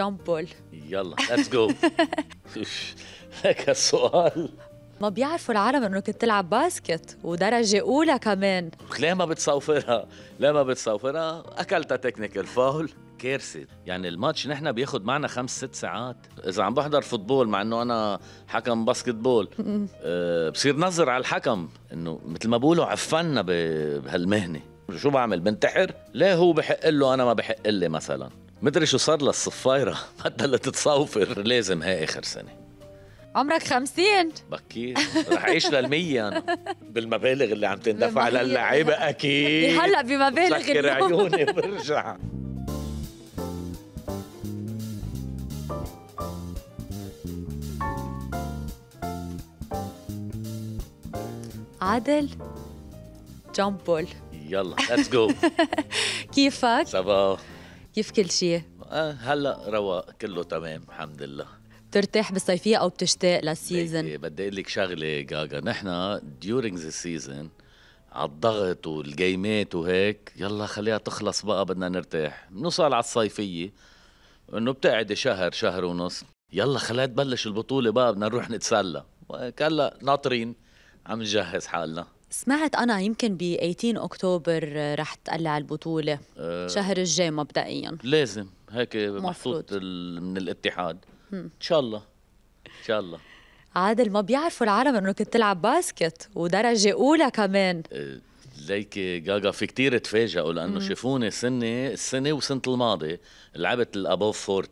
Jump ball. يلا let's go هيك السؤال ما بيعرفوا العالم إنه كنت تلعب basket ودرجة أولى كمان. ليه ما بتصوفرها؟ ليه ما بتصوفرها؟ أكلتها technical foul كارثة يعني الماتش نحن بياخد معنا خمس ست ساعات. إذا عم بحضر football مع إنه أنا حكم basketball أه بصير نظر على الحكم إنه مثل ما بقولوا عفنا ب- بهالمهنة. شو بعمل؟ بنتحر؟ ليه هو بحق له أنا ما بحق لي مثلا؟ مدري شو صار للصفايرة. بدها تتصوفر. لازم هاي آخر سنة. عمرك خمسين؟ بكير. رح أعيش للمية أنا. بالمبالغ اللي عم تندفع. للعيبة أكيد. هلأ بمبالغ سكر عيوني وبرجع عادل جامب بول يلا let's go كيفك؟ ça va كيف كل شيء؟ آه، هلا رواق كله تمام الحمد لله. بترتاح بالصيفية أو بتشتاق لل season؟ ليكي، بدي أقول لك شغلة جاجا. نحن during the season على الضغط والجيمات وهيك يلا خليها تخلص بقى بدنا نرتاح. بنوصل على الصيفية إنه بتقعدي شهر شهر ونص. يلا خليها تبلش البطولة بقى بدنا نروح نتسلى. وهيك هلا ناطرين عم نجهز حالنا. سمعت أنا يمكن ب 18 أكتوبر رح تقلع البطولة أه. شهر الجاي مبدئيا. لازم هيك. محطوط من الاتحاد. إن شاء الله إن شاء الله. عادل ما بيعرفوا العالم إنه كنت تلعب باسكت ودرجة أولى كمان. ليكي جاجا في كتير تفاجئوا لأنه شافوني سنة السنة وسنة الماضي لعبت الابوف 40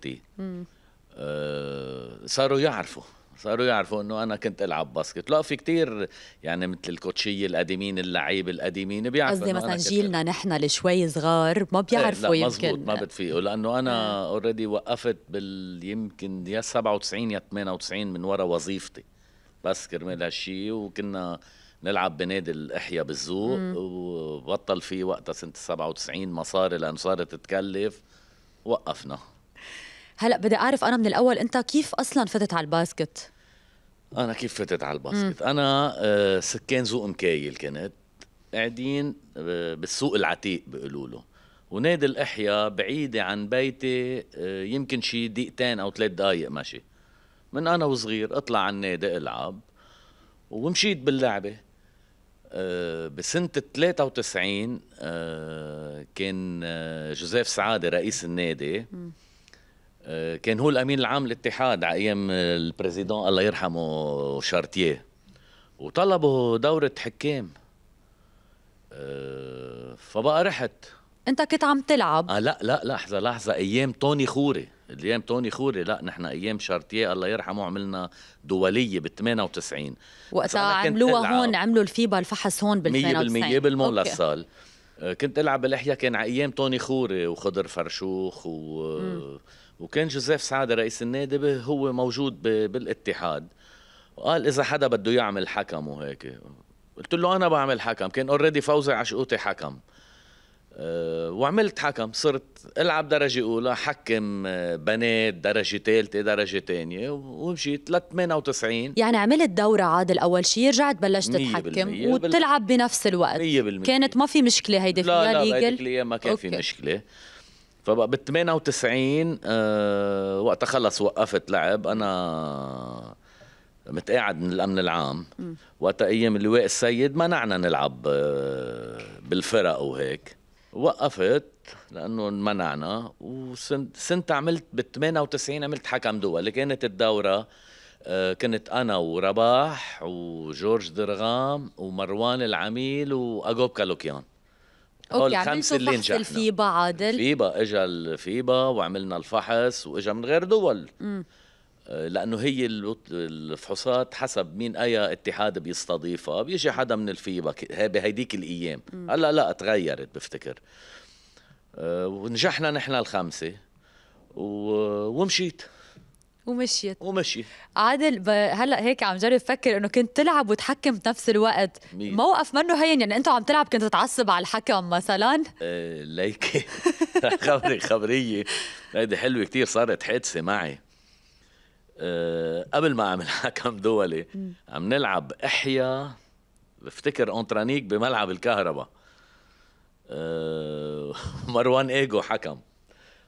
آه صاروا يعرفوا. صاروا يعرفوا إنه أنا كنت ألعب basket. لا في كتير يعني مثل الكوتشيه القديمين اللعيبه القديمين بيعرفوا قصدي مثلا جيلنا نحن اللي شوي صغار ما بيعرفوا إيه لا مزبوط يمكن. ما بتفيقوا. لأنه أنا already وقفت بال يمكن يا 97 يا 98 من ورا وظيفتي. بس كرمال هالشيء وكنا نلعب بنادي الإحياء بالذوق وبطل فيه وقتها سنة 97 مصاري لأنه صارت تكلف. وقفنا. هلا بدي أعرف أنا من الأول أنت كيف أصلا فتت على ال basket؟ أنا كيف فتت على ال basket؟ أنا آه، سكان ذوق مكايل كنت قاعدين آه، بالسوق العتيق بيقولوا له. ونادي الإحياء بعيدة عن بيتي آه، يمكن شي دقيقتين أو ثلاث دقائق مشي من أنا وصغير أطلع على النادي ألعب ومشيت باللعبة. بسنة 93 آه، كان جوزيف سعادة رئيس النادي. كان هو الأمين العام للاتحاد على أيام ال président الله يرحمه شارتيه. وطلبوا دورة حكام. آه، فبقى رحت. أنت كنت عم تلعب؟ آه لا لا لحظة لحظة. أيام توني خوري. أيام توني خوري. لا نحن أيام شارتيه الله يرحمه عملنا دولية بال 98 وقتها عملوها. هون عملوا الفيبا الفحص هون بال 100% 92 بالمول okay. للصال آه، كنت ألعب بالاحياء كان على أيام توني خوري وخضر فرشوخ و... وكان جوزيف سعادة رئيس النادي هو موجود ب... بالاتحاد. وقال إذا حدا بده يعمل حكم وهيك. قلت له أنا بعمل حكم كان already فوزي عشقوتي حكم. وعملت حكم. صرت ألعب درجة أولى حكم آه، بنات درجة ثالثة درجة ثانية ومشيت ل 98 يعني عملت دورة عادل أول شيء رجعت بلشت بالمية. وتلعب بنفس الوقت. 100% كانت ما في مشكلة هيدي لا فيها لا بهيديك ليجل؟ ما كان في أوكي. مشكلة. فبقى بال 98 آه وقتها خلص وقفت لعب. أنا متقاعد من الأمن العام. وقتها أيام اللواء السيد منعنا نلعب آه بالفرق وهيك. وقفت لأنه منعنا وسنت سنت عملت بال 98 عملت حكم دولي كانت الدورة آه، كنت أنا ورباح وجورج درغام ومروان العميل وأجوب كالوكيان. الخمسة عملتوا اللي نجحنا. الفيبا عادل؟ فيبا اجى الفيبا وعملنا الفحص واجى من غير دول. آه، لأنه هي الفحوصات حسب مين أي اتحاد بيستضيفها بيجي حدا من الفيبا بهيديك الأيام. هلأ لا تغيرت بفتكر. آه، ونجحنا نحن الخمسه و- ومشيت. ومشيت. ومشي. عادل ب... هلأ هيك عم جرب فكر إنه كنت تلعب وتحكم بنفس الوقت. مين؟ موقف منه هين يعني انت عم تلعب كنت تعصب على الحكم مثلا؟ آه، ليكي. خبري خبرية. هيدي حلوة كتير صارت حادثة معي. أه قبل ما أعمل حكم دولي عم نلعب إحيا بفتكر اونترانيك بملعب الكهرباء. أه مروان إيجو حكم.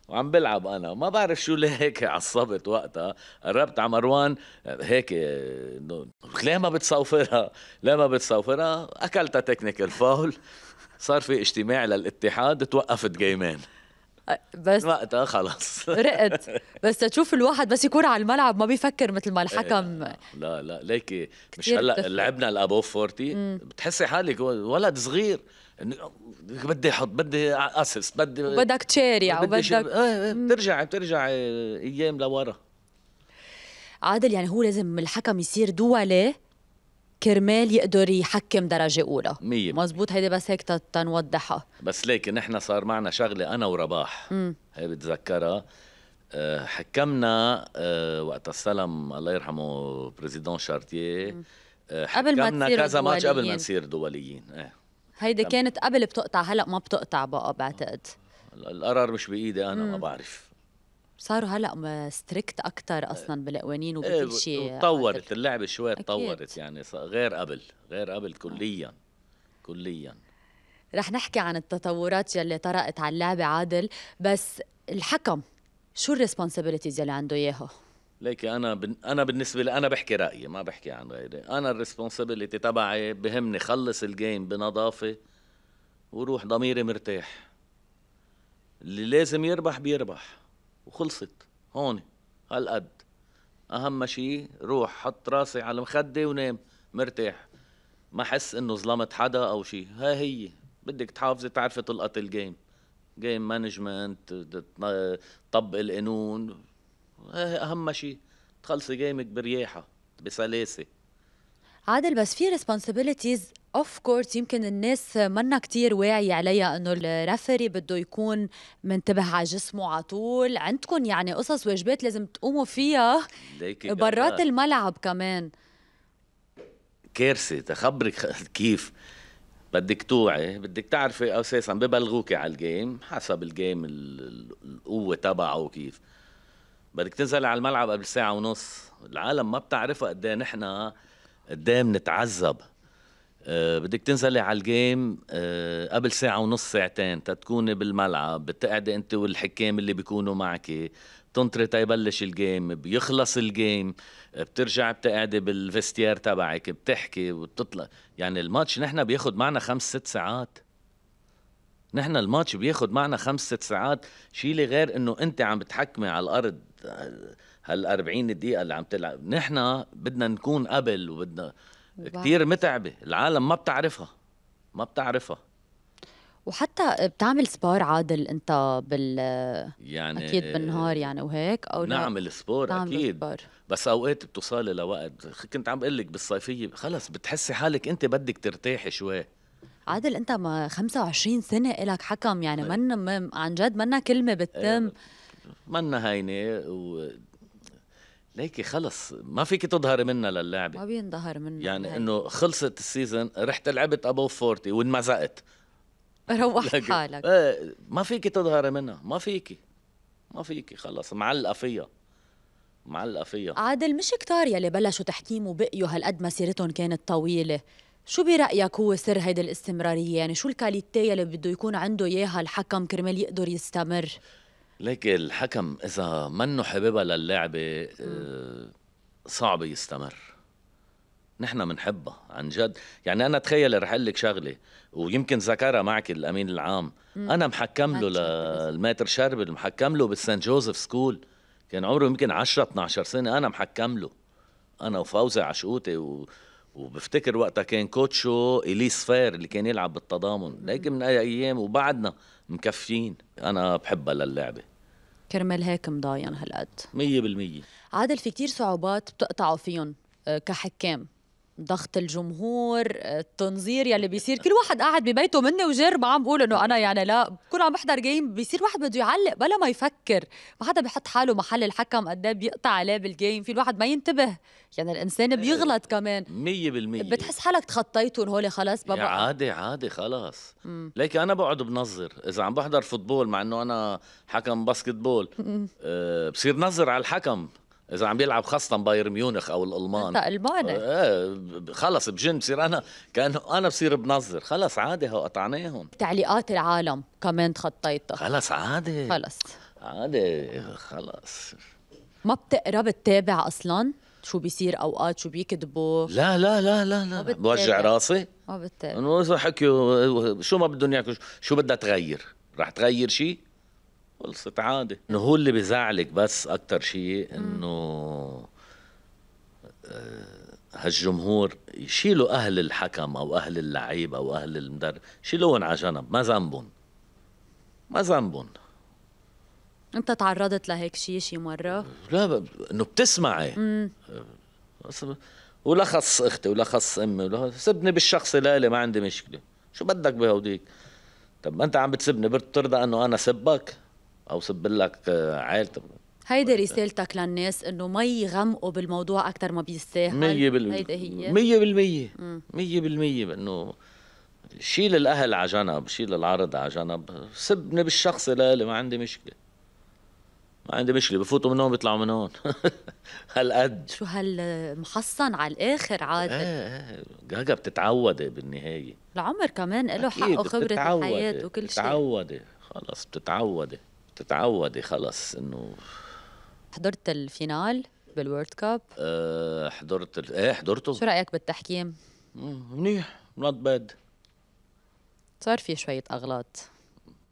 وعم بلعب أنا. ما بعرف شو ليه هيك عصبت وقتها. قربت على مروان هيك ليه ما بتصوفرها؟ ليه ما بتصوفرها؟ أكلتها technical foul صار في اجتماع للاتحاد توقفت game ين. بس وقتها خلص رقت بس تشوف الواحد بس يكون على الملعب ما بيفكر مثل ما الحكم. لا لا ليكي مش هلا بتفرق. لعبنا ال above 40 بتحسي حالك ولد صغير. بدي أحط بدي اسس بدي وبدك تشارع بدي شي- وبدك إيه، بترجع بترجع أيام لورا. عادل يعني هو لازم الحكم يصير دولي كرمال يقدر يحكم درجة أولى. مية. مزبوط هيدي بس هيك تنوضحها. بس ليك نحن صار معنا شغلة أنا ورباح. هي بتذكرها. آه، حكمنا آه، وقت استلم الله يرحمه بريزيدون شارتيه آه، قبل ما حكمنا تصيروا كذا ماتش قبل ما. نصير دوليين إيه. هيدي كانت قبل بتقطع هلا ما بتقطع بقى بعتقد. القرار مش بإيدي أنا ما بعرف. صاروا هلأ strict أكثر أصلا بالقوانين إيه وبكل شيء. تطورت اللعبة شوي. تطورت يعني غير قبل غير قبل كليا كليا. رح نحكي عن التطورات يلي طرأت على اللعبة عادل بس الحكم شو ال responsibilities يلي عنده اياها؟ ليكي أنا بن... أنا بالنسبة لي أنا بحكي رأيي ما بحكي عن غيري. أنا ال responsibility تبعي بهمني خلص ال game بنظافة وروح ضميري مرتاح. اللي لازم يربح بيربح. وخلصت. هون هالقد. أهم شيء روح حط راسي على المخده ونام. مرتاح. ما حس إنه ظلمت حدا أو شيء ها هي. بدك تحافظي تعرفي تلقط ال game game management طبق القانون. أهم شيء تخلصي game ك برياحة بسلاسة. عادل بس في responsibilities of course يمكن الناس منا كتير واعي عليها إنه ال referee بده يكون منتبه على جسمه على طول. عندكم يعني قصص واجبات لازم تقوموا فيها. برات. الملعب كمان. كارثة تخبرك كيف؟ بدك توعي بدك تعرفي أساسا ببلغوكي على ال game حسب ال game ال- ال- القوة تبعه وكيف بدك تنزلي على الملعب قبل ساعة ونص. العالم ما بتعرفها قد إيه نحن قد إيه بنتعذب. آه، بدك تنزلي على ال game آه، قبل ساعة ونص ساعتين تتكوني بالملعب بتقعدي انت والحكام اللي بيكونوا معك. تنطري تيبلش ال game بيخلص ال game بترجع بتقعدي بال vestiaire تبعك بتحكي وبتطلع. يعني الماتش نحن بياخد معنا خمس ست ساعات. نحن الماتش بياخد معنا خمس ست ساعات. شيلي غير إنه انت عم بتحكمي على الأرض هال 40 دقيقة اللي عم تلعب. نحن بدنا نكون قبل وبدنا. كتير متعبة العالم ما بتعرفها ما بتعرفها. وحتى بتعمل سبار عادل انت بال يعني أكيد بالنهار يعني وهيك أو نعمل سبور أكيد. سبار. بس أوقات بتوصلي لوقت كنت عم بقول لك بالصيفية خلص بتحسي حالك انت بدك ترتاحي شوي. عادل انت ما 25 سنة إلك حكم يعني من- عن جد منا كلمة بتتم. منا هينة و ليكي خلص ما فيك تظهري منها للعبة ما بينظهر منه يعني. إنه خلصت ال season رحت لعبت above 40 وانمزقت روحت لكن- حالك إيه ما فيك تظهري منها ما فيكي ما فيكي خلص معلقه فيها معلقه فيها عادل مش كتار يلي بلشوا تحكيم وبقيوا هالقد مسيرتهم كانت طويلة شو برأيك هو سر هيدي الاستمرارية؟ يعني شو ال quality يلي بده يكون عنده إياها الحكم كرمال يقدر يستمر؟ ليك الحكم إذا منه حبيبها للعبه آه، صعب يستمر. نحن بنحبها عن جد. يعني أنا تخيل رح أقول لك شغلة ويمكن ذكرها معك الأمين العام. أنا محكم له لل maître شربل محكم له بالسان جوزيف سكول. كان عمره يمكن 10 12 سنة أنا محكم له. أنا وفوزي عشقوتي و... وبفتكر وقتها كان coach و إليس فير اللي كان يلعب بالتضامن. لكن من أي أيام وبعدنا مكفيين. أنا بحبها للعبه كرمال هيك مضاين هالقد. مية بالمية. عادل في كتير صعوبات بتقطعوا فيهم آه، كحكام. ضغط الجمهور آه، التنظير يلي بيصير. كل واحد قاعد ببيته مني وجير ما عم بقول إنه أنا يعني لا بكون عم بحضر game بيصير واحد بده يعلق بلا ما يفكر. ما حدا بيحط حاله محل الحكم قد إيه بيقطع عليه بال game في الواحد ما ينتبه. يعني الإنسان بيغلط كمان. مية بالمية. بتحس حالك تخطيتهم هول خلص بابا. عادي عادي خلاص ليك أنا بقعد بنظر. إذا عم بحضر football مع إنه أنا حكم basketball أه بصير نظر على الحكم. إذا عم بيلعب خاصة بايرن ميونخ أو الألمان. انت إيه ب- خلص بجن بصير أنا كأنه أنا بصير بنظر. خلص عادي هو قطعناهم تعليقات العالم كمان تخطيتها. خلص عادي. خلص. عادي خلص. ما بتقرا بتتابع أصلا؟ شو بيصير أوقات؟ شو بيكذبوا؟ لا لا لا لا لا. بوجع راسي. ما بتتابع. إنه حكيوا شو ما بدهم ياكلوا شو بدها تغير؟ رح تغير شيء خلصت عادي. إنه هو اللي بزعلك بس أكثر شيء إنه آه، هالجمهور يشيلوا أهل الحكم أو أهل اللعيب أو أهل المدرب شيلوهم على جنب ما ذنبهم. ما ذنبهم. أنت تعرضت لهيك شيء شي مرة؟ لا ب... إنه بتسمعي. بس ولا خص أختي ولا خص أمي ولا سبني بالشخصي لإلي ما عندي مشكلة. شو بدك بهوديك؟ طب ما أنت عم بتسبني بترضى إنه أنا سبك؟ أو سب لك آه، عائلتك هيدي رسالتك للناس إنه ما يغمقوا بالموضوع أكثر ما بيستاهل. مية بالمية هيدي هي. مية بالمية. مية بالمية بأنه شيل الأهل على جنب شيل العرض على جنب. سبني بالشخصي لإلي ما عندي مشكلة. ما عندي مشكلة بفوتوا من هون بيطلعوا من هون. هالقد. شو هالمحصن على الآخر عادل إيه إيه. جاجا بتتعودي بالنهاية. العمر كمان له أكيد حق وخبرة بتتعودي، الحياة وكل شيء. بتتعودي خلص بتتعودي بتتعودي خلص إنه حضرت ال final بال World Cup؟ أه حضرت ال- إيه حضرته؟ شو رأيك بالتحكيم؟ منيح not bad صار في شوية أغلاط.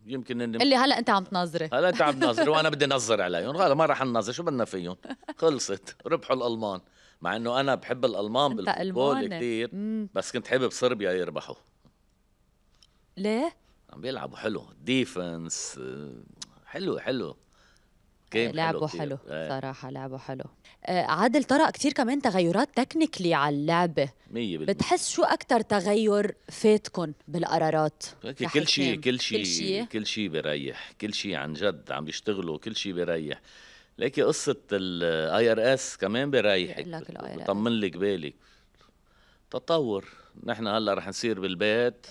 يمكن إني اللي هلأ أنت عم تنظري هلأ أنت عم تنظر وأنا بدي نظر عليهم. هلا ما راح ننظر شو بدنا فيهم؟ خلصت ربحوا الألمان. مع إنه أنا بحب الألمان بال football. كثير. بس كنت حابب صربيا يربحوا. ليه؟ عم بيلعبوا حلو. defense حلو حلو. game لعبوا كتير. حلو إيه صراحة لعبوا حلو. آه، عادل طرأ كتير كمان تغيرات technically على اللعبة مية بالمية. بتحس شو أكتر تغير فادكم بالقرارات؟ كل شيء؟ كل شيء كل شيء بيريح كل شيء عن جد عم بيشتغلوا كل شيء بيريح ليكي قصة ال IRS كمان بيريحك. بطمن لك بالك تطور. نحن هلأ رح نصير بالبيت.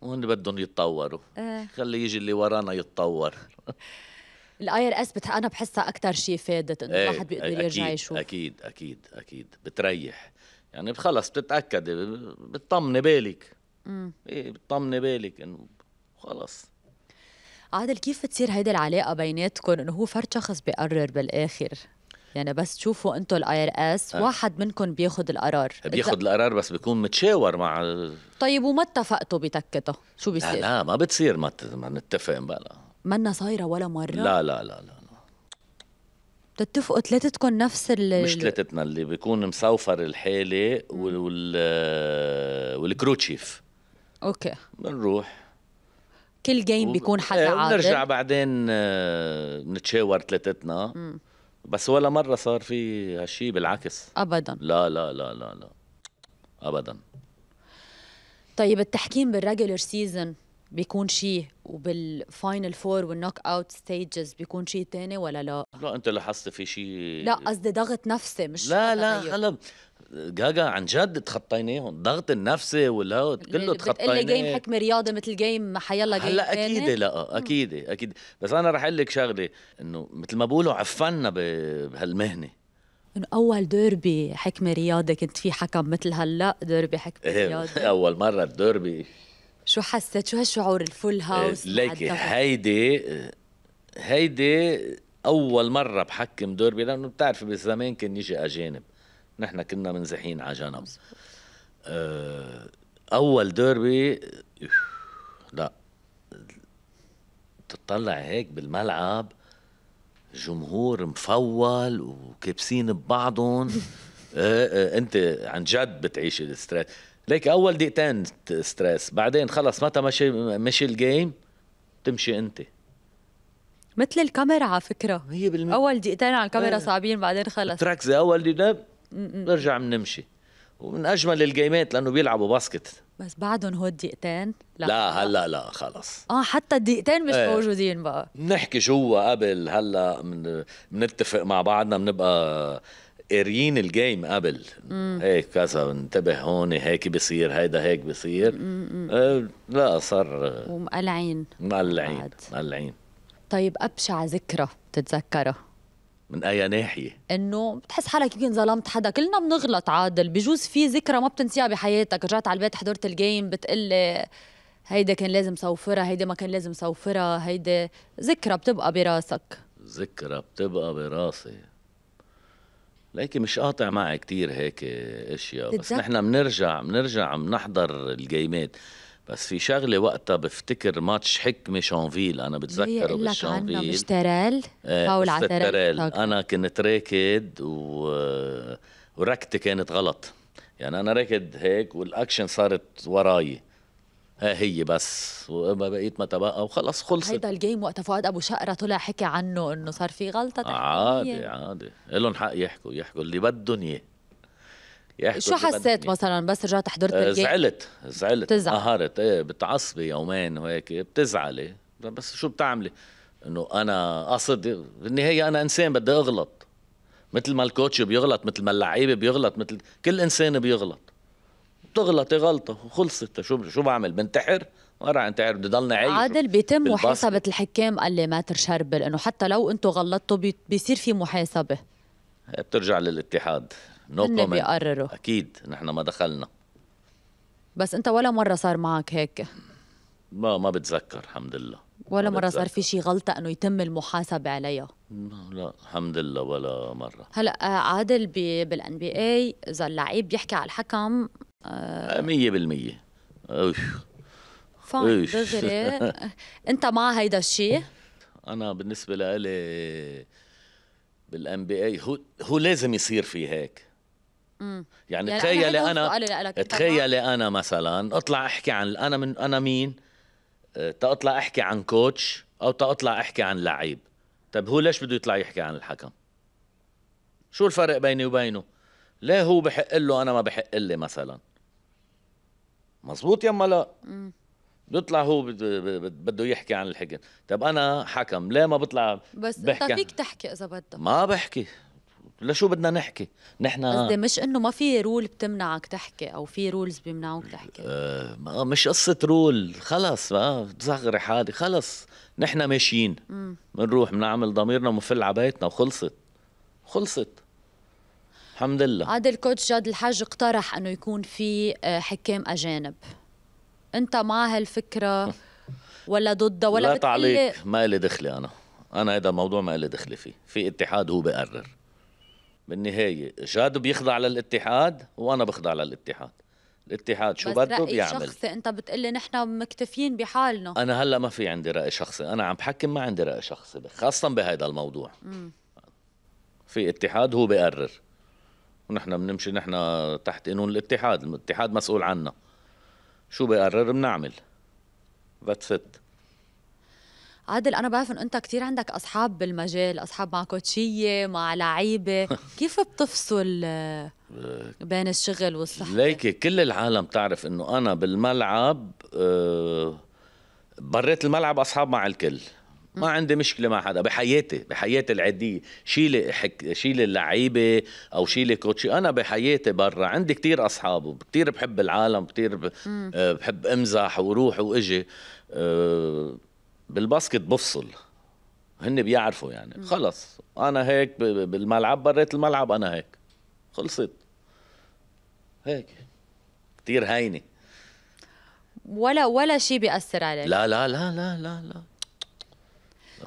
وهن بدهم يتطوروا. آه. خلي يجي اللي ورانا يتطور. ال IRS. أنا بحسها أكثر شيء فادت إنه إيه، الواحد بيقدر أكيد يرجع يشوف. أكيد أكيد أكيد. بتريح. يعني خلص بتتاكدي بتطمني بالك. مم. إيه بتطمني بالك إنه خلص. عادل كيف بتصير هيدي العلاقة بيناتكم إنه هو فرد شخص بيقرر بالآخر؟ يعني بس تشوفوا أنتم ال IRS آه. واحد منكم بياخذ القرار. بياخد القرار بس بيكون متشاور مع طيب وما اتفقتوا بتكته شو لا بيصير؟ لا ما بتصير ما ما نتفق بلا منا صايرة ولا مرة؟ لا لا لا لا بتتفقوا ثلاثتكم نفس ال مش ثلاثتنا اللي بيكون مصوفر الحالة وال وال وال crew chief okay. بنروح. كل game بيكون حدا إيه، عادل بنرجع بعدين آه، نتشاور ثلاثتنا بس ولا مرة صار في هالشي بالعكس ابدا لا لا لا لا لا ابدا طيب التحكيم بال regular season بيكون شيء وبال final four وال knockout stages بيكون شيء تاني ولا لا؟ لا أنت لاحظت في شيء لا قصدي ضغط نفسي مش لا لا. هلا جاجا عن جد تخطيناهم الضغط النفسي والهو كله بتقلي game تخطيناه حكم رياضي مثل game حيلا game هلأ؟ أكيد لا أكيد أكيد. بس أنا رح أقول لك شغلة إنه مثل ما بقولوا عفنا بهالمهنة. إنه أول ديربي حكم رياضي كنت في حكم مثل هلأ ديربي حكم إيه، رياضي أول مرة الديربي. شو حسيت شو هالشعور ال full house؟ مع ليكي؟ هيدي هيدي أول مرة بحكم ديربي لأنه بتعرفي بالزمان كان يجي أجانب. نحن كنا منزحين على جنب. آه، أول ديربي لا تطلع هيك بالملعب جمهور مفول وكابسين ببعضهم. آه، آه، أنت عن جد بتعيش الستريس. ليك أول دقيقتين stress بعدين خلص متى مشي مشي ال game تمشي أنت. مثل الكاميرا على فكرة. 100% أول دقيقتين على الكاميرا. صعبين بعدين خلص. تركزي أول دقيقة. نرجع بنمشي ومن أجمل الجيمات لأنه بيلعبوا basket. بس بعدهم هو الدقيقتين؟ لا, لا هلا لا خلص. آه حتى الدقيقتين مش إيه. موجودين بقى. بنحكي جوا قبل هلا من بنتفق مع بعضنا بنبقى قاريين ال game قبل. هيك كذا انتبه هون هيك بصير هيدا هيك بصير. آه لا صار ومقلعين. مقلعين. مقلعين. طيب أبشع ذكرى بتتذكرها من أي ناحية؟ إنه بتحس حالك يمكن ظلمت حدا. كلنا بنغلط عادل. بجوز في ذكرى ما بتنسيها بحياتك. رجعت على البيت حضرت ال game بتقلي هيدا كان لازم صوفرها هيدا ما كان لازم صوفرها. هيدا ذكرى بتبقى براسك. ذكرى بتبقى براسي. ليكي مش قاطع معي كتير هيك أشياء بس نحن بنرجع بنرجع بنحضر الجيمات. بس في شغلة وقتها بفتكر ماتش حكمه شانفيل أنا بتذكره لك بالشانفيل مش ترال إيه، فاول قصة على ترال. ترال أنا كنت راكد و... وركضتي كانت غلط. يعني أنا راكد هيك والأكشن صارت وراي. ها هي بس. وما بقيت ما تبقى وخلص خلصت. هيدا ال game وقتها فؤاد أبو شقرة طلع حكى عنه إنه صار في غلطة عادي تحكيمية. عادي لهم حق يحكوا يحكوا اللي بدهم إياه. يحكوا شو حسيت. مثلا؟ بس رجعت حضرت آه، ال game زعلت زعلت. بتزعل. قهرت إيه بتعصبي يومين وهيك بتزعلي. بس شو بتعملي؟ إنه أنا قصد بالنهاية أنا إنسان بدي أغلط. مثل ما ال coach بيغلط مثل ما اللعيبة بيغلط مثل كل إنسان بيغلط. بتغلطي غلطة وخلصت شو شو بعمل؟ بنتحر؟ ما راح انتحر بدي ضلني عايش. عادل بيتم. محاسبة الحكام قال لي ماتر شربل إنه حتى لو أنتم غلطتوا بي- بيصير في محاسبة. هي بترجع للاتحاد. إنو هن committee بيقرروا أكيد نحن ما دخلنا. بس أنت ولا مرة صار معك هيك. ما ما بتذكر الحمد لله. ولا مرة صار. في شي غلطة إنه يتم المحاسبة عليها. لا, لا الحمد لله ولا مرة. هلأ آه، عادل بال NBA إذا اللعيب بيحكي على الحكم مية بالمية. أوف. fine إيش. دغري. أنت مع هيدا الشيء أنا بالنسبة لإلي بال NBA هو هو لازم يصير في هيك. يعني يعني تخيلي أنا. أنت تخيلي أنا مثلا أطلع أحكي عن أنا من أنا مين؟ أه، تأطلع أحكي عن coach أو تأطلع أحكي عن لعيب. طب هو ليش بده يطلع يحكي عن الحكم؟ شو الفرق بيني وبينه؟ ليه هو بحق له أنا ما بحق لي مثلا؟ مزبوط يما لا؟ بيطلع هو بد- بد- بده يحكي عن الحكم. طب أنا حكم ليه ما بطلع بس بحكي انت فيك تحكي إذا بدك. ما بحكي. لشو بدنا نحكي؟ نحن قصدي مش إنه ما في rule بتمنعك تحكي أو في rules بيمنعوك تحكي. آه ما مش قصة rule خلص ما بتصغري حالي خلص. نحن ماشيين. بنروح بنعمل ضميرنا ومفل على بيتنا وخلصت. خلصت. الحمد لله. عادل كوتش جاد الحاج اقترح إنه يكون في آه، حكام أجانب. أنت مع هالفكره ولا ضدها ولا لا تعليق ما لي دخلي أنا. أنا هذا الموضوع ما لي دخلي فيه. في اتحاد هو بقرر بالنهاية جاد بيخضع للاتحاد وأنا بخضع للاتحاد. الاتحاد شو بس بده؟ رأي بيعمل. شخصي أنت بتقلي نحن مكتفيين بحالنا. أنا هلأ ما في عندي رأي شخصي أنا عم بحكم ما عندي رأي شخصي خاصة بهذا الموضوع. في اتحاد هو بقرر ونحن بنمشي نحن تحت قانون الاتحاد الاتحاد مسؤول عنا. شو بقرر بنعمل. That's it. عادل أنا بعرف إنه أنت كثير عندك أصحاب بالمجال أصحاب مع كوتشية مع لعيبة. كيف بتفصل آه، بين الشغل والصحة؟ ليكي كل العالم تعرف إنه أنا بالملعب آه، بريت الملعب أصحاب مع الكل. ما عندي مشكلة مع حدا بحياتي بحياتي العادية. شيلي حك... شيلي اللعيبة أو شيلي كوتشي. أنا بحياتي برا عندي كتير أصحاب وكتير بحب العالم كتير ب... آه، بحب أمزح وروح وإجي. آه، بال basket بفصل. هن بيعرفوا يعني. خلص. أنا هيك بالملعب بريت الملعب أنا هيك. خلصت. هيك. كتير هينة. ولا ولا شيء بيأثر عليك؟ لا لا لا لا لا لا.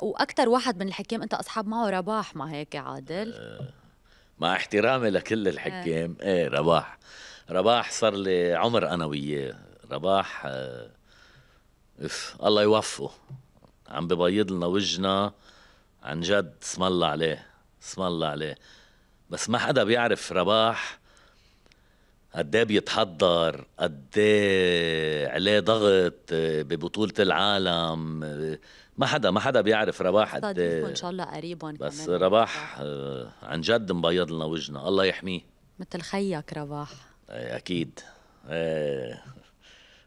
وأكثر واحد من الحكام أنت أصحاب معه رباح مع هيك عادل؟ مع احترامي لكل الحكام إيه رباح. رباح صار لي عمر أنا وياه. رباح آه، إف الله يوفقه. عم ببيض لنا وجهنا عن جد اسم الله عليه اسم الله عليه. بس ما حدا بيعرف رباح قد إيه بيتحضر قد إيه عليه ضغط آه، ببطولة العالم. آه، ما حدا ما حدا بيعرف رباح قد إيه. إن شاء الله قريبا بس كمان. رباح آه، عن جد مبيض لنا وجهنا الله يحميه. مثل خيك رباح. إيه، أكيد. إيه.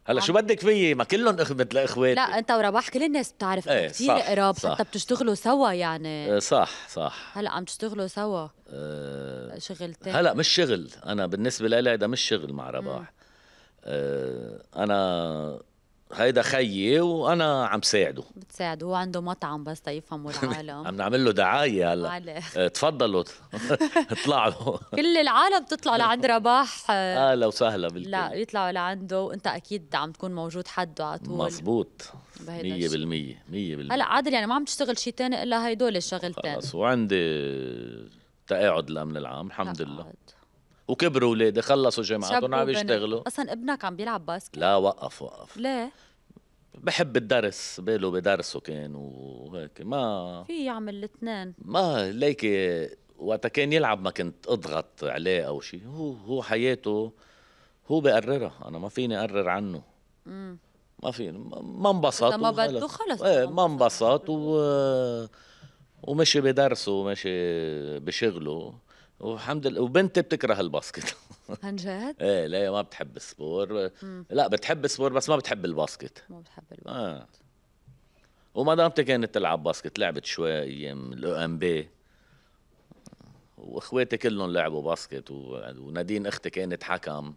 هلا شو بدك فيي؟ ما كلهم اخ مثل إخواتي. لا أنت ورباح كل الناس بتعرف. إيه، كثير قراب. حتى بتشتغلوا سوا يعني. إيه، صح صح. هلا عم تشتغلوا سوا. إيه، شغلتين هلا مش شغل. أنا بالنسبة لي هذا مش شغل مع رباح. آه، أنا هيدا خيي وأنا عم ساعده. بتساعد هو عنده مطعم بس تيفهموا العالم. عم نعمل له دعاية هلأ. آه، تفضلوا. اطلعوا. كل العالم تطلع لعند رباح. آه، أهلا وسهلا بالكل. لا يطلعوا لعنده وأنت أكيد عم تكون موجود حده على طول. مزبوط. بالمية مية بالمية. هلأ عادل يعني ما عم تشتغل شيء تاني إلا هيدول الشغلتين. خلص وعندي تقاعد الامن العام الحمد لله. وكبروا اولادي خلصوا جامعاتهم عم. يشتغلوا أصلا ابنك عم بيلعب باسكت؟ لا وقف وقف. ليه؟ بحب الدرس باله بدرسه كان وهيك. ما في يعمل الاثنين. ما ليكي وقت كان يلعب ما كنت أضغط عليه أو شيء هو هو حياته هو بقررها أنا ما فيني أقرر عنه. ما في ما انبسط ما. بده خلص. إيه ما انبسط و ومشي بدرسه ومشي بشغله. والحمد لله وبنتي بتكره ال basket. عن جد؟ إيه لا ما بتحب ال sport. لا بتحب ال sport بس ما بتحب ال basket. ما بتحب ال basket. آه ومدامتي كانت تلعب basket لعبت شوي أيام ال OMB. واخواتي كلهم لعبوا basket و- ونادين أختي كانت حكم.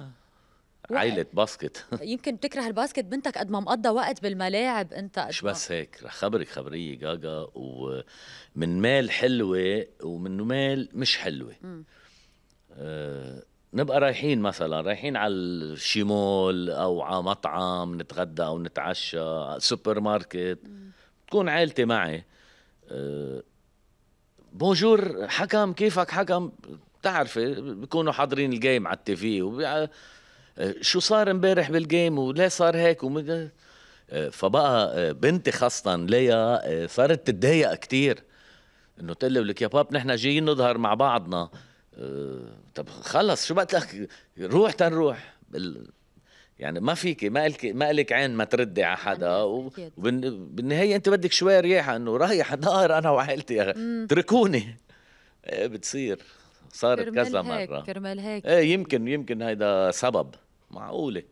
آه، عائلة basket. يمكن بتكره ال basket بنتك قد ما مقضى وقت بالملاعب. انت قد مش بس هيك رح خبرك خبرية جاجا ومن مال حلوة ومن مال مش حلوة. آه نبقى رايحين مثلا رايحين على الشيمول أو على مطعم نتغدى أو نتعشى سوبر ماركت. تكون عائلتي معي. آه bonjour حكم كيفك حكم؟ بتعرفي بيكونوا حاضرين ال game على ال TV شو صار امبارح بال game وليه صار هيك؟ ومد... آه، فبقى آه، بنتي خاصة ليا آه، صارت تتضايق كتير. إنه تقول لي لك يا باب نحن جايين نظهر مع بعضنا. طب خلص شو لك روح تنروح. بال... يعني ما فيك ما لك ما لك عين ما تردي على حدا. وبالنهايه أنت بدك شوي رياحه إنه رايح نهار أنا وعائلتي. يا أخي. تركوني إيه بتصير. صارت كذا مرة. كرمال هيك. إيه يمكن يمكن هيدا سبب. معقولة.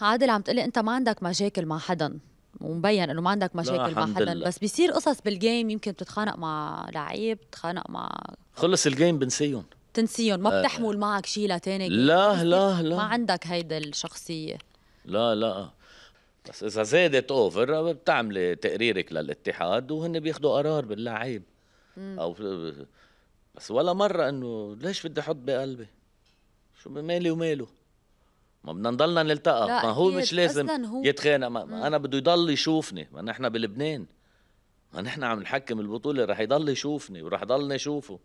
عادل عم تقلي انت ما عندك مشاكل مع حدا ومبين انه ما عندك مشاكل مع حدا لله. بس بيصير قصص بال game يمكن بتتخانق مع لعيب بتتخانق مع خلص ال game بنسيهم. تنسيهم ما بتحمل معك شيء لتاني. لا لا لا. ما عندك هيدا الشخصية. لا لا. بس إذا زادت اوفر بتعملي تقريرك للاتحاد وهن بياخذوا قرار باللعيب. أو بس ولا مرة إنه ليش بدي أحط بقلبي؟ شو مالي وماله. ما بدنا نضلنا نلتقى. ما هو. مش لازم هو- يتخانق. ما ما أنا بده يضل يشوفني. ما نحن بلبنان ما نحن عم نحكم البطولة. رح يضل يشوفني ورح ضلني أشوفه.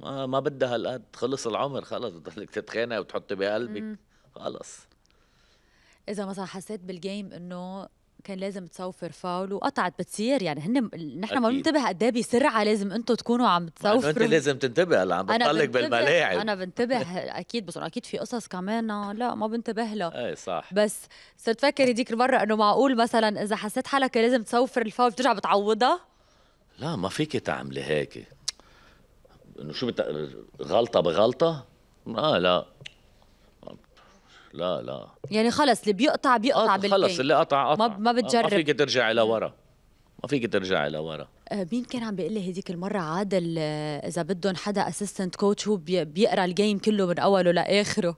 ما ما بدها هالقد. خلص العمر. خلص. بتضلك تتخانق وتحطي بقلبك. خلص. إذا مثلا حسيت بالجيم إنه كان لازم تسوفر فاول وقطعت بتصير يعني هن نحن ما. بننتبه قد إيه بسرعة لازم أنتم تكونوا عم تسوفروا أنت لازم تنتبه هلا عم بتطلق بالملاعب. أنا بنتبه أكيد بس أكيد في قصص كمان لا ما بنتبه لها إيه صح. بس صرت فكر هديك المرة إنه معقول مثلا إذا حسيت حالك لازم تسوفر الفاول بترجع بتعوضها؟ لا ما فيك تعملي هيك. إنه شو بت... غلطة بغلطة؟ آه لا. لا لا. يعني خلص اللي بيقطع بيقطع آه خلص اللي قطع قطع. ما- ما آه، بتجرب. ما فيك ترجعي لورا ما فيك ترجعي لورا آه، مين كان عم بيقول لي هديك المرة عادل آه، إذا بدهم حدا assistant coach هو بي- بيقرأ ال game كله من أوله لآخره؟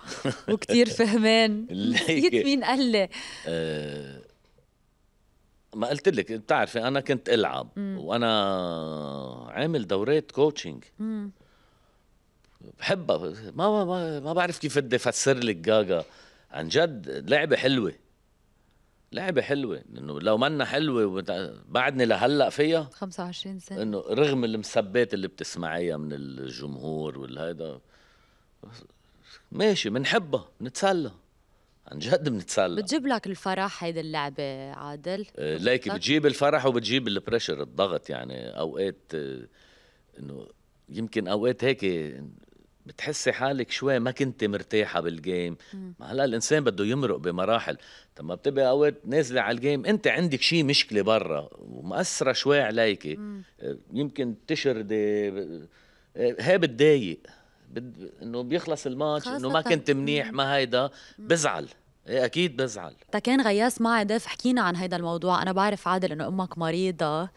وكتير فهمان. نسيت. مين قال لي؟ آه ما قلت لك بتعرفي أنا كنت ألعب وأنا عامل دورات كوتشنج بحبها ما ما ما, ما بعرف كيف بدي افسر لك جاجا. عن جد لعبة حلوة. لعبة حلوة. إنه لو منا حلوة وبت- بعدني لهلأ فيها. 25 سنة. إنه رغم المسبات اللي بتسمعيها من الجمهور والهيدا ماشي بنحبها بنتسلى عن جد بنتسلى بتجيب لك الفرح هيدي اللعبة عادل؟ آه، ليكي بتجيب الفرح وبتجيب ال pressure الضغط يعني. أوقات آه، إنه يمكن أوقات هيك بتحسي حالك شوي ما كنت مرتاحة بال game ما هلا الإنسان بده يمرق بمراحل. طب ما بتبقى أوقات نازلة على ال game أنت عندك شيء مشكلة برا ومأثرة شوي عليكي آه، يمكن تشردي آه، هي بتضايق. بد... إنه بيخلص الماتش إنه ما كنت منيح ما هيدا بزعل. إيه أكيد بزعل. تا كان غياث معي ضيف حكينا عن هيدا الموضوع. أنا بعرف عادل إنه أمك مريضة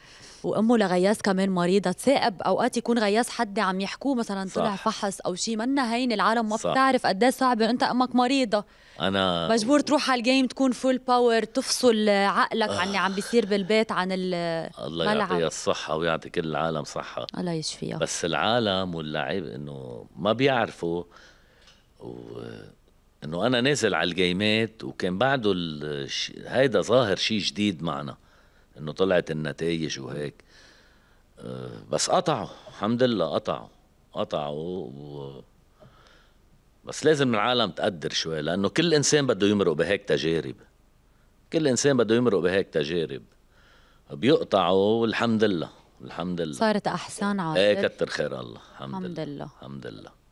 وأمه لغياث كمان مريضة. تثاقب أوقات يكون غياث حد عم يحكوه مثلا طلع صح. فحص أو شيء منا هين العالم ما صح. بتعرف قد إيه صعبه إنت أمك مريضة. أنا مجبور تروح على ال game تكون full power تفصل عقلك عن آه. اللي عم بيصير بالبيت عن الله الملعب يعطيها الصحة ويعطي كل العالم صحة. الله يشفيها. بس العالم واللعيب إنه ما بيعرفوا و... إنه أنا نازل على الجيمات وكان بعده الش... هيدا ظاهر شيء جديد معنا إنه طلعت النتائج وهيك. أه، بس قطعوا الحمد لله قطعوا قطعوا و... بس لازم العالم تقدر شوي لأنه كل إنسان بده يمرق بهيك تجارب. كل إنسان بده يمرق بهيك تجارب. بيقطعوا والحمد لله الحمد لله. صارت أحسن إيه عادل كتر خير الله الحمد, الحمد لله. الحمد لله.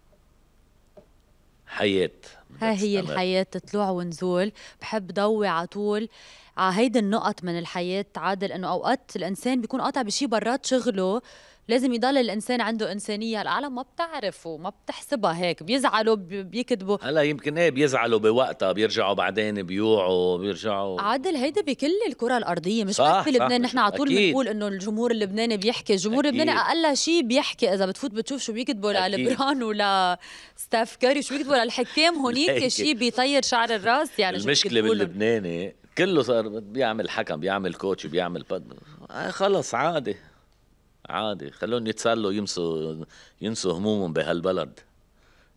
حياة بدها ها هي. الحياة طلوع ونزول. بحب ضوي على طول على هيدي النقط من الحياة عادل إنه أوقات الإنسان بيكون قاطع بشي برات شغله. لازم يضل الإنسان عنده إنسانية العالم ما بتعرف وما بتحسبها هيك بيزعلوا بي- بيكذبوا هلا يمكن إيه بيزعلوا بوقتها بيرجعوا بعدين بيوعوا بيرجعوا عادل هيدا بكل الكرة الأرضية مش صح، بس في صح، لبنان مش- نحن على طول. بنقول إنه الجمهور اللبناني بيحكي، الجمهور. اللبناني أقل شيء بيحكي إذا بتفوت بتشوف شو بيكتبوا أكيد. للبران ولا ستاف كاري شو بيكتبوا للحكام هونيك. شيء بيطير شعر الراس يعني لهم. باللبناني كله صار بيعمل حكم بيعمل كوتش بيعمل بد خلص عادي عادي. خلون يتسلوا ينسوا ينسوا همومهم بهالبلد.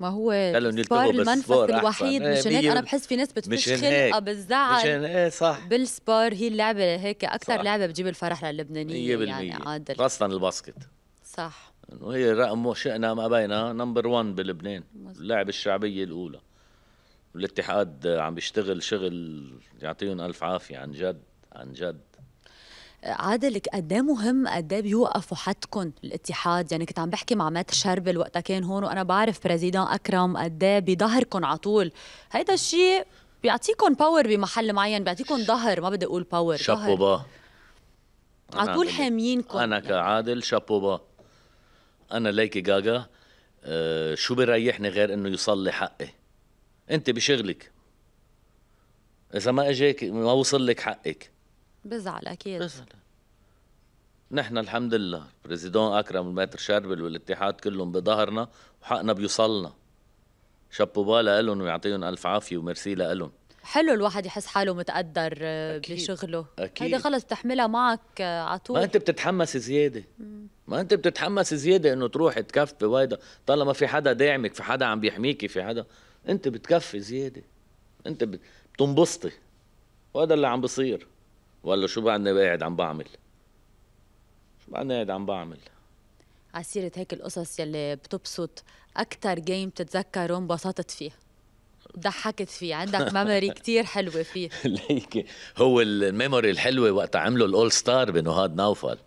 ما هو السبار المنفذ. الوحيد. إيه، مشان هيك بال- بحس في ناس خلقة هيك. بالزعل مشان إيه صح. بالسبار هي اللعبة هيك أكثر صح. لعبة بتجيب الفرح للبنانية 100% يعني عادل. خاصة الباسكت. صح. إنه هي رقم شئنا ما بينا number 1 بلبنان اللعبة الشعبية الأولى. والاتحاد عم بيشتغل شغل يعطيهم ألف عافية عن جد عن جد. عادل قد إيه مهم قد إيه بيوقفوا حدكم الاتحاد يعني كنت عم بحكي مع maître شربل وقتها كان هون وأنا بعرف président أكرم قد إيه بيظهركم على طول. هيدا الشيء بيعطيكم power بمحل معين بيعطيكم ظهر ما بدي أقول power chapeau bas. على طول حاميينكم أنا كعادل chapeau bas. أنا ليكي جاجا. أه شو بيريحني غير إنه يصل لي حقي؟ أنت بشغلك. إذا ما إجاك ما وصل لك حقك. بزعل أكيد. بس نحن الحمد لله. président أكرم وال maître شربل والاتحاد كلهم بظهرنا وحقنا بيوصلنا. chapeau bas لهم ويعطيهم ألف عافية وميرسي لهم حلو الواحد يحس حاله متقدر آه، أكيد. بشغله. أكيد. هيدا خلص بتحملها معك آه، على طول. ما أنت بتتحمس زيادة. ما أنت بتتحمس زيادة إنه تروح تكفي وهيدا طالما في حدا داعمك في حدا عم بيحميكي في حدا. أنت بتكفي زيادة. أنت بت- بتنبسطي. وهذا اللي عم بصير. ولا شو بعدني قاعد عم بعمل؟ شو بعدني قاعد عم بعمل؟ على سيرة هيك القصص يلي بتبسط أكتر game بتتذكره انبسطت فيه ضحكت فيه عندك memory كتير حلوة فيه ليكي هو ال memory الحلوة وقت عملوا ال All Star بنهاد نوفل.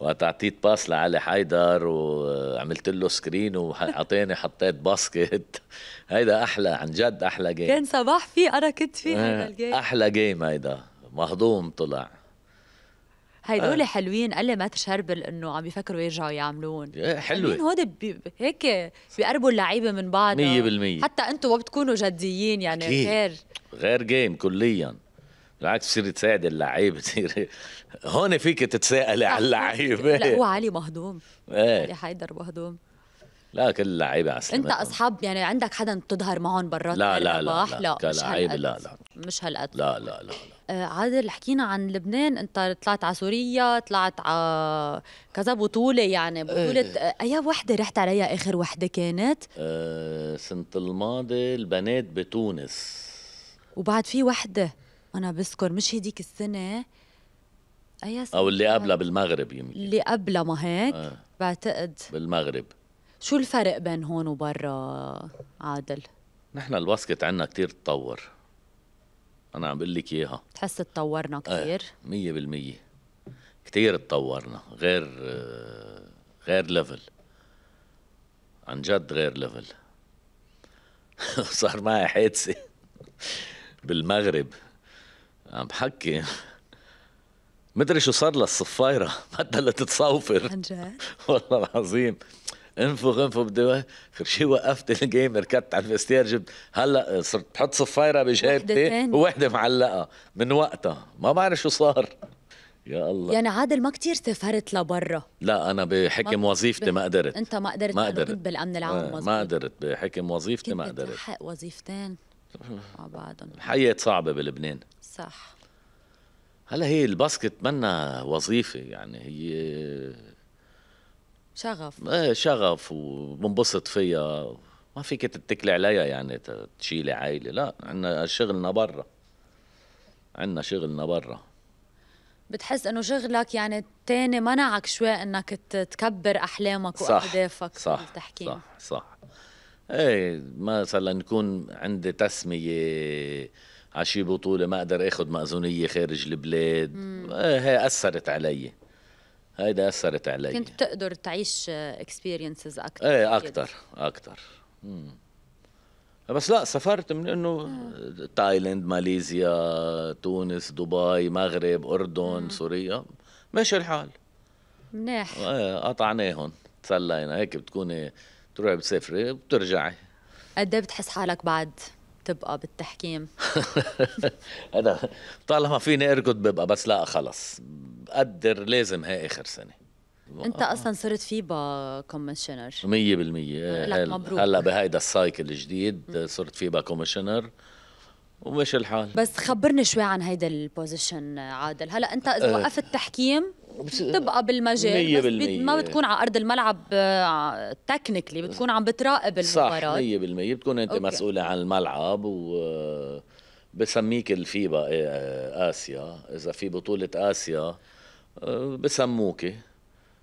وقت أعطيت pass لعلي حيدر وعملت له screen وعطيني حطيت basket هيدا أحلى عن جد أحلى game كان صباح فيه أنا كنت فيه هذا ال game أحلى game هيدا. مهضوم طلع. هيدول حلوين قال لي maître شربل إنه عم بيفكروا يرجعوا يعملون. إيه، حلوين حلوة هودي بي هيك بيقربوا اللعيبة من بعض مية بالمية. حتى أنتوا ما بتكونوا جديين يعني أكيد. غير. غير جيم كليا. بالعكس بتصير تساعد اللعيب بتصير هون فيك تتساءلي على اللعيب لا هو علي مهضوم. علي إيه حيدر مهضوم. لا كل اللعيبه على أنت. أصحاب يعني عندك حدا بتظهر معهم برات لا غير لا لا؟ لا مش كلاعب هالقد. لا لا مش هالقد لا لا لا, لا. آه عادل حكينا عن لبنان أنت طلعت على سوريا طلعت على كذا بطولة يعني بطولة آه، اي وحدة رحت عليها آخر وحدة كانت أه سنة الماضي البنات بتونس وبعد في وحدة أنا بذكر مش هديك السنة أي سنة أو اللي؟ قبلها بالمغرب يمكن اللي قبلها ما هيك آه. بعتقد بالمغرب شو الفرق بين هون وبرا عادل؟ نحن الباسكت عنا كتير تطور. أنا عم بقول لك إياها. تحس تطورنا كثير مية بالمية. كتير تطورنا غير غير level عن جد غير level صار معي حادثة بالمغرب. عم بحكي. مدري شو صار للصفايرة. بطلت تصوفر عن جد؟ والله العظيم. انفخ انفخ بدي آخر شيء وقفت ال game ركضت على ال vestiaire جبت. هلأ صرت بحط صفيره بجيبتي ووحدة معلقة. من وقتها. ما بعرف شو صار. يا الله. يعني عادل ما كتير سافرت لبرا. لا أنا بحكم ما وظيفتي ما قدرت. أنت ما قدرت ما قدرت. كنت بالأمن العام آه ما قدرت. بحكم وظيفتي ما قدرت. حق وظيفتين مع بعضهم. الحياة صعبة بلبنان. صح. هلأ هي الباسكت منا وظيفة يعني هي شغف. إيه شغف وبنبسط فيها ما فيك تتكلي عليها يعني تشيلي عائله لا عندنا شغلنا برا. عندنا شغلنا برا. بتحس إنه شغلك يعني تاني منعك شوي إنك تكبر أحلامك وأهدافك صح بالتحكيم صح صح. إيه مثلا يكون عندي تسمية على شي بطولة ما أقدر آخذ مأذونية خارج البلاد. إيه هي أثرت علي. هيدا أثرت علي. كنت بتقدر تعيش اكسبيرينسز أكثر إيه أكثر أكثر بس لا سافرت من إنه تايلاند ماليزيا تونس دبي مغرب أردن مم. سوريا. ماشي الحال. منيح. إيه قطعناهم. تسلينا. هيك بتكوني تروحي بتسافري بترجعي. قد إيه بتحس حالك بعد؟ تبقى بالتحكيم. هذا طالما فيني اركض ببقى بس لا خلص. بقدر لازم هي آخر سنة. أنت أصلا صرت فيبا commissioner 100% مبروك. هلأ بهيدا ال cycle الجديد صرت فيبا commissioner ومش الحال. بس خبرني شوي عن هيدا ال position عادل. هلأ أنت إذا أه. وقفت تحكيم تبقى بالمجال بس ما بتكون على أرض الملعب technically آه، بتكون عم بتراقب المباراة. صح 100% بتكون أنت أوكي. مسؤولة عن الملعب و بسميك الفيبا آه، آسيا. إذا في بطولة آسيا آه، بسموكي.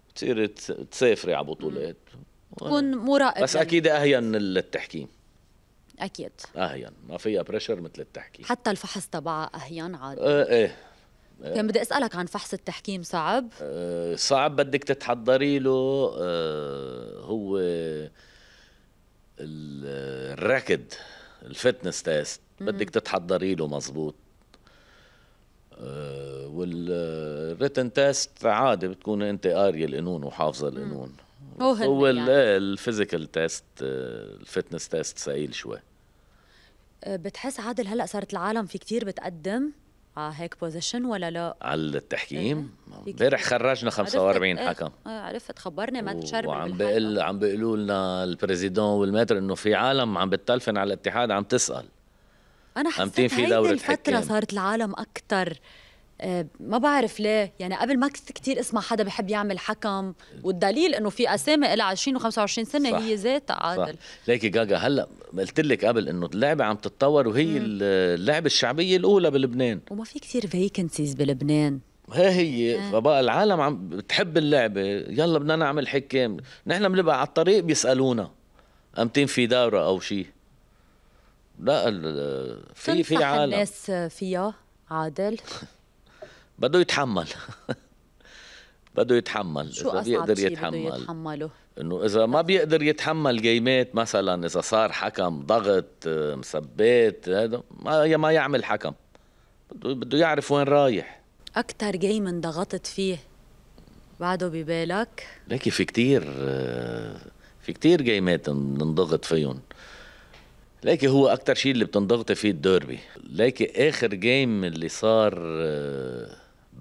بتصير تسافري على بطولات. تكون مراقب بس أكيد أهين التحكيم أكيد. أهين. ما فيها pressure مثل التحكيم. حتى الفحص تبعها أهين عادي. آه إيه. كان بدي أسألك عن فحص التحكيم صعب؟ آه صعب. بدك تتحضري له آه هو الركض ال fitness test. بدك تتحضري له مزبوط آه وال written test عادي بتكون أنت قارية القانون وحافظة القانون. هو يعني. ال physical test ال fitness test ثقيل شوي. بتحس عادل هلأ صارت العالم في كتير بتقدم؟ على هيك position ولا لا؟ على التحكيم. إيه، امبارح خرجنا 45 عرفت حكم. إيه عرفت خبرني ما تشرب وعم بقول عم بيقولوا لنا ال président والمتر إنه في عالم عم بتلفن على الاتحاد عم تسأل. أنا حسيت في دورة الفترة صارت العالم أكثر آه، ما بعرف ليه. يعني قبل ما كنت كثير اسمع حدا بحب يعمل حكم والدليل إنه في أسامي لها 20 و25 سنة صح. هي ذاتها عادل ليكي جاجا هلأ قلت لك قبل إنه اللعبة عم تتطور وهي مم. اللعبة الشعبية الأولى بلبنان. وما في كثير فيكنسيز بلبنان. هي هي آه. فبقى العالم عم بتحب اللعبة. يلا بدنا نعمل حكام نحن بنبقى على الطريق بيسألونا. امتين في دورة أو شيء لا في في عالم. الناس فيها عادل؟ بده يتحمل. بده يتحمل. شو إذا بيقدر يتحمل بده يتحمله؟ إنه إذا ما بيقدر يتحمل جيمات مثلا إذا صار حكم ضغط مثبات هذا ما ما يعمل حكم. بده بده يعرف وين رايح. أكثر جيم انضغطت فيه بعده ببالك؟ ليكي في كتير في كتير game ات بنضغط فيهم. ليكي هو أكثر شيء اللي بتنضغطي فيه الديربي. ليكي آخر game اللي صار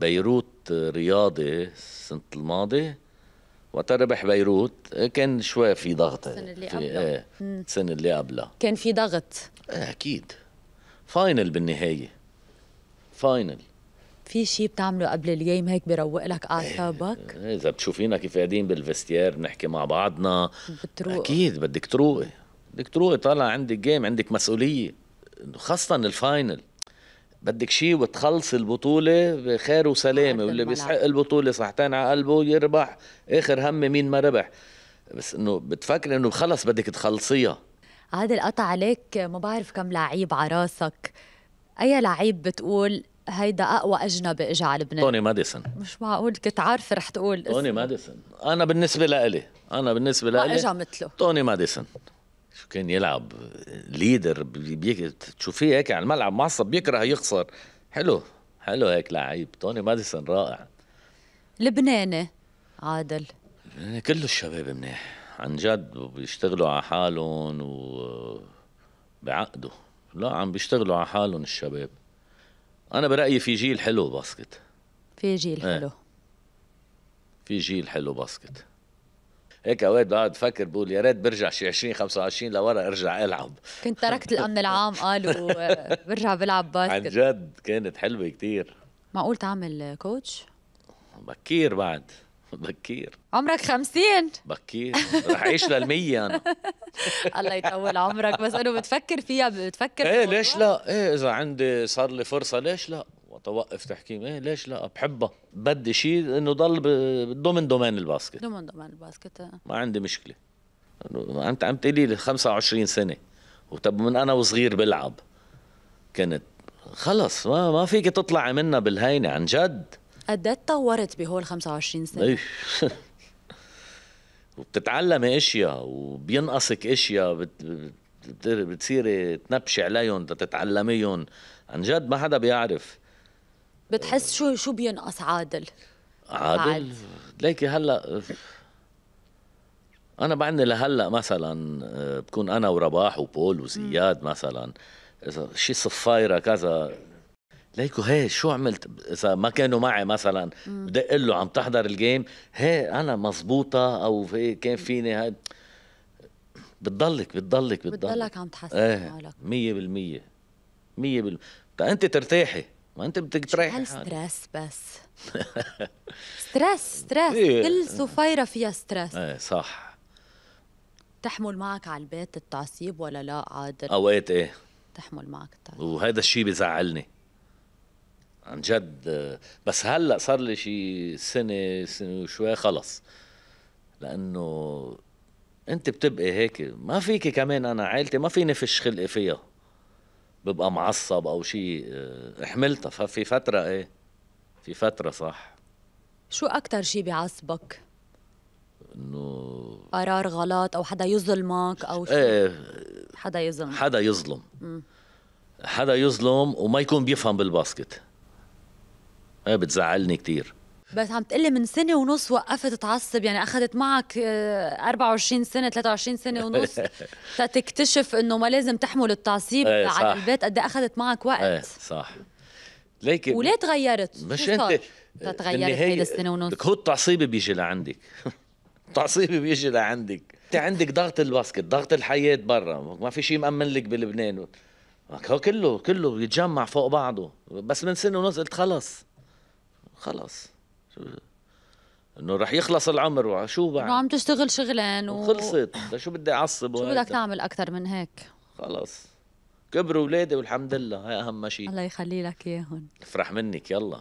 بيروت رياضي السنة الماضية. وقت ربح بيروت كان شوي في ضغط. السنة اللي قبلها إيه السنة اللي قبلها كان في ضغط. إيه أكيد. final بالنهاية. final. في شيء بتعمله قبل ال game هيك بيروق لك أعصابك؟ إيه إذا بتشوفينا كيف قاعدين بال vestiaire بنحكي مع بعضنا. بتروق. أكيد بدك تروقي. بدك تروقي طالع عندك game عندك مسؤولية. خاصة ال final. بدك شيء وتخلص البطولة بخير وسلامة واللي بيستحق البطولة صحتين على قلبه يربح آخر همي مين ما ربح. بس إنه بتفكر إنه خلص بدك تخلصيها. عادل قطع عليك ما بعرف كم لعيب على راسك. أي لعيب بتقول هيدا أقوى أجنبي اجى على لبنان؟ توني ماديسون. مش معقول كنت عارفة رح تقول توني ماديسون. أنا بالنسبة لإلي أنا بالنسبة لإلي ما اجى مثله. توني ماديسون. شو كان يلعب leader تشوفيه هيك على الملعب معصب بيكره يخسر. حلو حلو هيك لعيب. توني ماديسون رائع. لبناني عادل. كل الشباب منيح. عن جد بيشتغلوا على حالهم و بعقدوا لا عم بيشتغلوا على حالهم الشباب. أنا برأيي في جيل حلو basket. في جيل إيه. حلو. في جيل حلو basket. هيك أوقات بقعد أفكر بقول يا ريت برجع شي 20 25 لورا أرجع ألعب. كنت تركت الامن العام قالوا برجع بلعب عن basket جد كانت حلوة كتير. معقول تعمل coach؟ بكير بعد بكير. عمرك خمسين؟ بكير. رح أعيش للمية أنا. الله يطول عمرك بس إنه بتفكر فيها بتفكر إيه؟ ليش لا؟ إيه إذا عندي صار لي فرصة ليش لا؟ وتوقف تحكيم. إيه ليش لا؟ بحبها بدي شيء إنه ضل ضمن domaine ال basket. ضمن ضمن ال basket آه. ما عندي مشكلة. أنت عم تقولي لي 25 سنة. وطب من أنا وصغير بلعب. كنت خلص ما ما فيك تطلعي منها بالهينة عن جد. قد إيه تطورت بهول 25 سنة؟ إيه. وبتتعلمي إشياء وبينقصك إشياء بت... بت... بتصيري تنبشي عليهم تتعلميهم. عن جد ما حدا بيعرف. بتحس شو شو بينقص عادل؟ عادل. ليكي هلأ أنا بعدني لهلأ مثلا آه، بكون أنا ورباح وبول وزياد مثلا إذا شي صفايرة كذا. ليكو هي شو عملت؟ إذا ما كانوا معي مثلا بدق له عم تحضر الجيم هي أنا مزبوطة أو في كان فيني؟ هاي بتضلك بتضلك بتضلك. بتضلك عم تحسن إيه حالك. مية بالمية مية بالمية. تا انت ترتاحي. ما أنت بدك تريحي حالك. هالستريس بس؟ ستريس ستريس. إيه. كل صفيرة فيها ستريس. إيه صح. تحمل معك على البيت التعصيب ولا لا؟ عادل. أوقات إيه. تحمل معك التعصيب. وهذا الشيء بزعلني عن جد. بس هلأ صار لي شي سنة سنة وشوي خلص. لأنه أنت بتبقي هيك. ما فيك كمان أنا عائلتي ما فيني فش خلقي فيها. ببقى معصب أو شيء آه، حملتها ففي فترة إيه في فترة صح. شو أكتر شي بيعصبك؟ إنه قرار غلط أو حدا يظلمك أو شو إيه حدا يظلمك حدا يظلم. حدا يظلم وما يكون بيفهم بالباسكت. هي بتزعلني كتير. بس عم تقلي من سنة ونص وقفت تعصب يعني أخذت معك آه، 24 سنة 23 سنة ونص تكتشف إنه ما لازم تحمل التعصيب إيه، على. البيت قد إيه أخذت معك إيه وقت صح. ليك وليه تغيرت؟ مش أنت تتغيرت هيدي السنة ونص؟ لك هو التعصيبي بيجي لعندك. التعصيبي بيجي لعندك. أنت عندك ضغط الباسكت ضغط الحياة برا. ما في شيء مأمن لك بلبنان. هو كله كله بيتجمع فوق بعضه. بس من سنة ونص قلت خلص. خلص. إنه رح يخلص العمر وشو بعد؟ عم تشتغل شغلان و... وخلصت. شو بدي أعصب؟ شو؟ بدك تعمل أكتر من هيك؟ خلص. كبروا اولادي والحمد لله هاي أهم شيء الله يخلي لك إياهم. افرح منك يلا.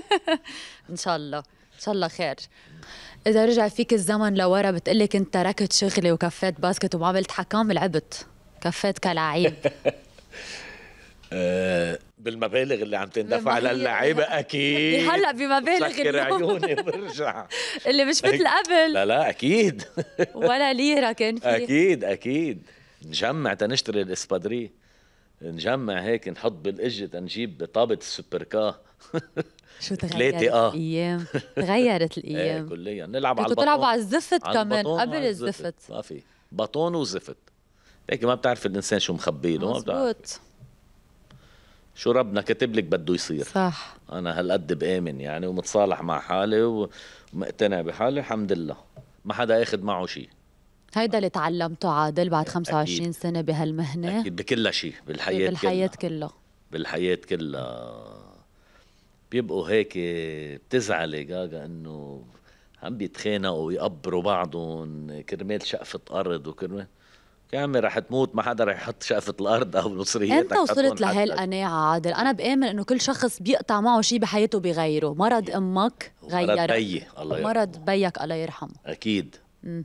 إن شاء الله إن شاء الله خير. إذا رجع فيك الزمن لورا بتقلي كنت تركت شغلي وكفيت باسكت وما عملت حكام لعبت كفيت كلاعب. بالمبالغ اللي عم تندفع للعيبه أكيد. هلا بمبالغ سكر عيوني وبرجع اللي مش مثل قبل. لا لا أكيد. ولا ليرة كان في أكيد أكيد. نجمع تنشتري الإسبادري. نجمع هيك نحط بالاجة تنجيب طابة السوبر كا شو تغيرت آه. الأيام؟ تغيرت إيه الأيام. كليا. نلعب على البطون تلعبوا على الزفت كمان قبل الزفت. ما في. بطون وزفت. هيك ما بتعرف الإنسان شو مخبي له ما بتعرف. مزبوط شو ربنا كاتب لك بده يصير؟ صح. أنا هالقد بآمن يعني ومتصالح مع حالي ومقتنع بحالي الحمد لله. ما حدا أخذ معه شيء هيدا اللي تعلمته عادل بعد 25 سنة بهالمهنة. أكيد بكل شيء بالحياة بالحياة كلها. بالحياة كلها. بيبقوا هيك بتزعلي جاجا إنه عم بيتخانقوا ويقبروا بعضهم كرمال شقفة أرض وكرمال يا عمي رح تموت ما حدا رح يحط شقفة الأرض أو مصرياتك إمتى وصلت لهي القناعة عادل؟ أنا بآمن إنه كل شخص بيقطع معه شيء بحياته بيغيره، مرض أمك مرض غيرك بيي الله يرحمه. مرض بيك الله يرحمه. أكيد. مم.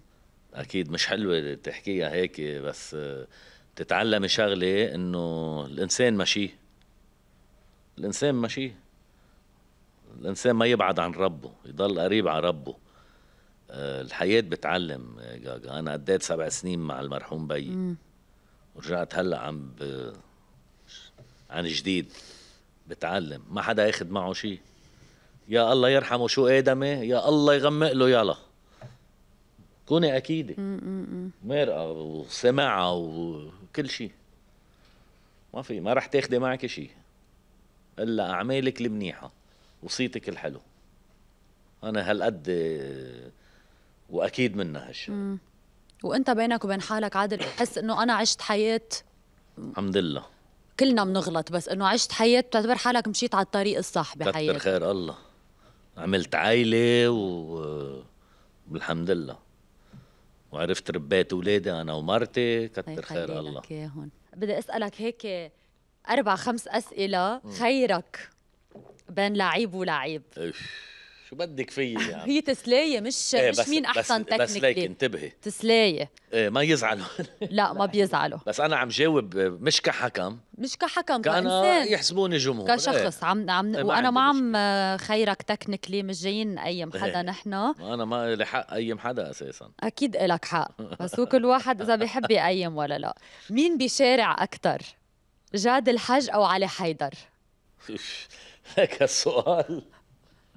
أكيد. مش حلوة تحكيها هيك بس تتعلمي شغلة إنه الإنسان ماشي. الإنسان ماشي. الإنسان ما يبعد عن ربه يضل قريب على ربه. الحياة بتعلم آه، جاجا. أنا قضيت سبع سنين مع المرحوم بيي. ورجعت هلأ عم ب... عن جديد. بتعلم. ما حدا ياخد معه شيء يا الله يرحمه شو ادمه يا الله يغمق له يلا. كوني أكيدة. مرقه وسمعة وكل شيء ما في ما رح تاخدي معك شيء إلا أعمالك المنيحة وصيتك الحلو. أنا هالقد وأكيد منها هالشيء. وأنت بينك وبين حالك عادل بتحس إنه أنا عشت حياة الحمد لله. كلنا بنغلط بس إنه عشت حياة بتعتبر حالك مشيت على الطريق الصح بحياتك. كتر خير الله. عملت عائله و والحمد لله. وعرفت ربيت أولادي أنا ومرتي كتر خير الله. اياهم بدي أسألك هيك أربع خمس أسئلة خيرك بين لعيب ولعيب. شو بدك فيي يعني؟ هي تسلاية مش إيه مش مين أحسن تكنيكلي بس ليك؟ انتبهي. تسلاية. إيه ما يزعلوا. لا ما بيزعلوا. بس أنا عم جاوب مش كحكم. مش كحكم كإنسان. يحسبوني جمهور. كشخص إيه. عم عم إيه وأنا ما عم خيرك تكنيكلي مش جايين نقيم حدا إيه. نحن أنا ما لي حق اقيم حدا أساسا. أكيد إلك حق. بس هو كل واحد إذا بيحب يقيم ولا لا. مين بيشارع أكثر جاد الحج أو علي حيدر؟ هيك السؤال.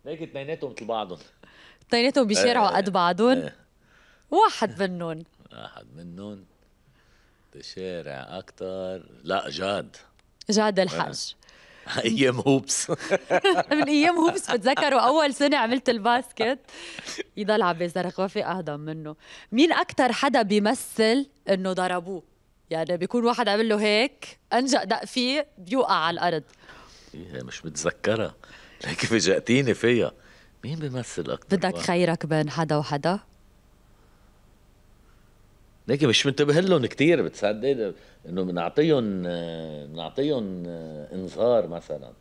هيك اثنيناتهم مثل بعضهم اثنيناتهم بيشارعوا قد بعضهم. إيه. واحد منهم. واحد منهم بشارع أكثر لا جاد. جاد الحج أيام هوبس. من أيام هوبس بتذكروا أول سنة عملت الباسكت؟ يضل عم بيزرق ما في اهضم منه. مين أكثر حدا بيمثل إنه ضربوه؟ يعني بيكون واحد عمل له هيك انجأ دق فيه بيوقع على الأرض. إيه مش متذكرها لكن فاجأتيني فيها مين بيمثل أكثر بدك خيرك بين حدا وحدا؟ لكن مش منتبه لهم كثير بتصدق إنه بنعطيهم بنعطيهم إنذار مثلا.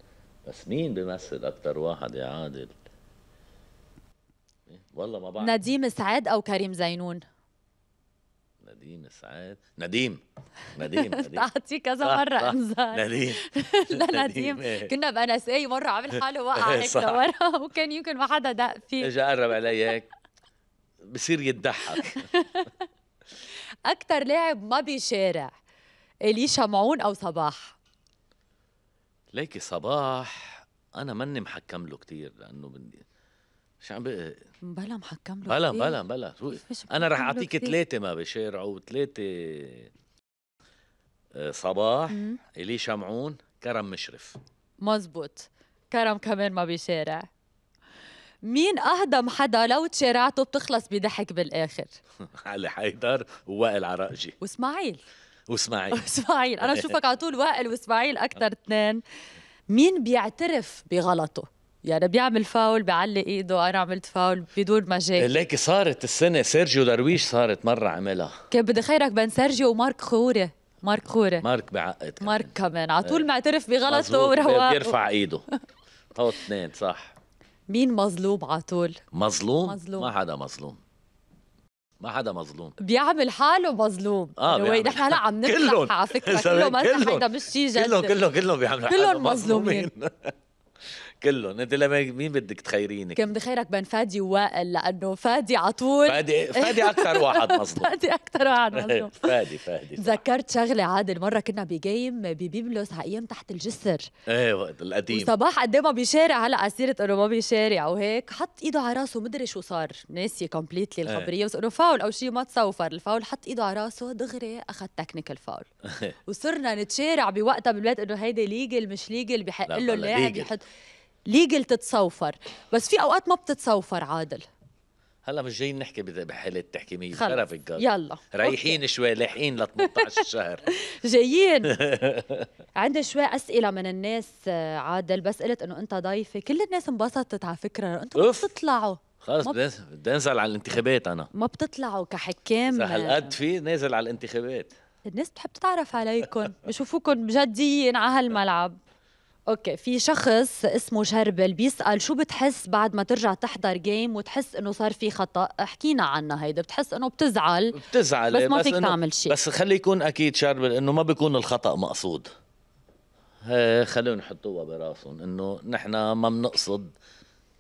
بس مين بيمثل أكثر واحد يا عادل؟ والله ما بعرف. نديم سعد أو كريم زينون؟ نديم سعاد نديم نديم اعطيه كذا مرة انذار نديم لا نديم إيه. كنا بأنس اي مرة عمل حاله وقع هيك لورا. وكان يمكن ما حدا دق فيه. اجى قرب علي هيك. بصير يضحك أكثر لاعب ما بيشارع إلي شمعون أو صباح؟ ليكي صباح أنا ماني محكم له كثير بدي مش عم بقى بلا محكم له بلا بلا بلا. أنا رح أعطيك ثلاثة ما بشارعوا ثلاثة صباح. الي شمعون كرم مشرف. مزبوط. كرم كمان ما بيشارع. مين اهضم حدا لو تشارعته بتخلص بضحك بالآخر؟ علي حيدر ووائل عراقجي. وإسماعيل. وإسماعيل. اسماعيل أنا بشوفك على طول وائل وإسماعيل أكثر اثنين. مين بيعترف بغلطه؟ يعني بيعمل فاول بيعلي إيده أنا عملت فاول بدون مجال ليكي صارت السنة سيرجيو درويش صارت مرة عملها. كان بدي خيرك بين سيرجيو ومارك خوري. مارك خوري. مارك بعقد مارك كمان. على طول معترف بغلطه ورواق بيرفع إيده. هو اثنين صح. مين مظلوم على طول؟ مظلوم؟ مظلوم. ما حدا مظلوم. ما حدا مظلوم. بيعمل حاله مظلوم. آه وين نحن هلا عم نمزح على فكرة. كله مزح هيدا مش شيء جد. كلهم كلهم كلهم بيعملوا كلهم مظلومين. كلهم. أنت لما مين بدك تخيريني؟ كان بدي خيرك بين فادي ووائل لأنه فادي على طول فادي فادي أكثر واحد مظلوم. فادي أكثر واحد مظلوم. فادي فادي تذكرت شغلة عادل مرة كنا ب game ببيبلوس على أيام تحت الجسر. إيه وقت القديم. وصباح قد ما بيشارع هلأ على سيره إنه ما بيشارع وهيك. حط إيده على راسه مدري شو صار. ناسي completely الخبرية بس إنه فاول أو شيء ما تصوفر الفاول حط إيده على راسه دغري أخذ technical foul وصرنا نتشارع بوقتها بالبيت إنه هيدي legal مش legal بحق له اللاعب يحط ليجل تتصوفر. بس في أوقات ما بتتصوفر عادل. هلا مش جايين نحكي تحكيمية شرفك قال يلا. ريحين شوي لاحقين ل 18 شهر. جايين. عندي شوي أسئلة من الناس عادل. بس قلت إنه أنت ضيفه كل الناس انبسطت على فكرة. أنتم ما بتطلعوا. خلص بدي انزل على الانتخابات أنا. ما بتطلعوا كحكام. هالقد في نازل على الانتخابات. الناس بتحب تتعرف عليكم بشوفوكم جديين على هالملعب. أوكي في شخص اسمه شربل بيسأل شو بتحس بعد ما ترجع تحضر game وتحس إنه صار في خطأ؟ احكينا عنها هيدا بتحس إنه بتزعل بتزعل بس ما فيك تعمل شيء. بس خلي يكون أكيد شربل إنه ما بيكون الخطأ مقصود. خليهم يحطوها براسهم إنه نحن ما بنقصد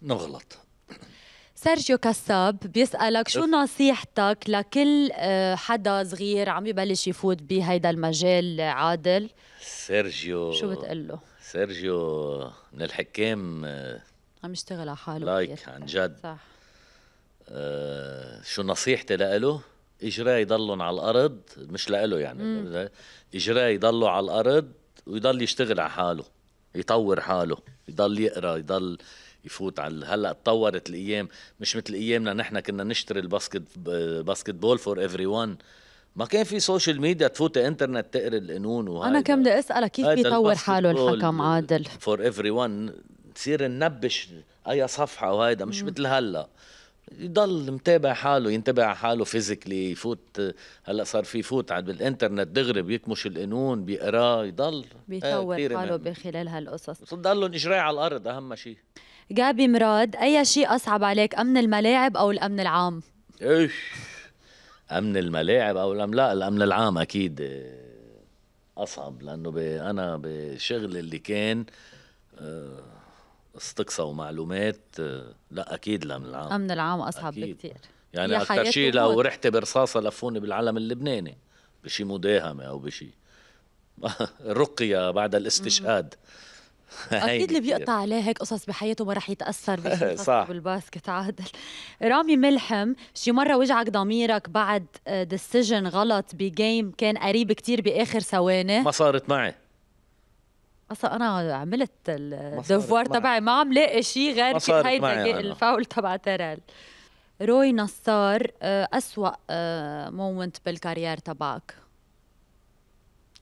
نغلط. سيرجيو كساب بيسألك شو نصيحتك لكل حدا صغير عم يبلش يفوت بهيدا المجال عادل؟ سيرجيو شو بتقول له؟ سيرجيو من الحكام عم يشتغل على حاله like عن جد. صح. آه شو نصيحتي لإله؟ إجراه يضلهم على الأرض مش لإله يعني إجراه يضلوا على الأرض ويضل يشتغل على حاله يطور حاله يضل يقرأ يضل يفوت على هلأ تطورت الأيام مش مثل أيامنا نحن كنا نشتري ال basket basketball for everyone ما كان في social media تفوتي انترنت تقري القانون وهذا أنا كم بدي أسألك كيف بيطور حاله الحكم عادل؟ for everyone نصير ننبش أي صفحة وهيدا مش مثل هلأ. يضل متابع حاله ينتبه على حاله physically يفوت. هلأ صار في يفوت على بالانترنت دغري بيكمش القانون بيقراه يضل. بيطور حاله بخلال هالقصص. ضلهم إجريهم على الأرض أهم شيء جابي مراد أي شيء أصعب عليك أمن الملاعب أو الأمن العام؟ إيش؟ أمن الملاعب أو الأمن؟ لا الأمن العام أكيد آه، أصعب لأنه أنا بشغل اللي كان أه استقصاء ومعلومات آه، لا أكيد الأمن العام. الأمن العام أصعب أكيد. بكثير يعني أكثر شيء لو رحت برصاصة لفوني بالعلم اللبناني بشي مداهمة أو بشي. الرقيه بعد الاستشهاد. أكيد اللي بيقطع عليه هيك قصص بحياته ما رح يتأثر صح. بالباسكت عادل رامي ملحم شي مرة وجعك ضميرك بعد decision غلط ب game كان قريب كتير بآخر ثواني. ما صارت معي. أصلا أنا عملت ال devoir تبعي. ما عم لاقي شيء غير هيدا الفاول تبع تيرل روي نصار آه، أسوأ moment آه، بال career تبعك.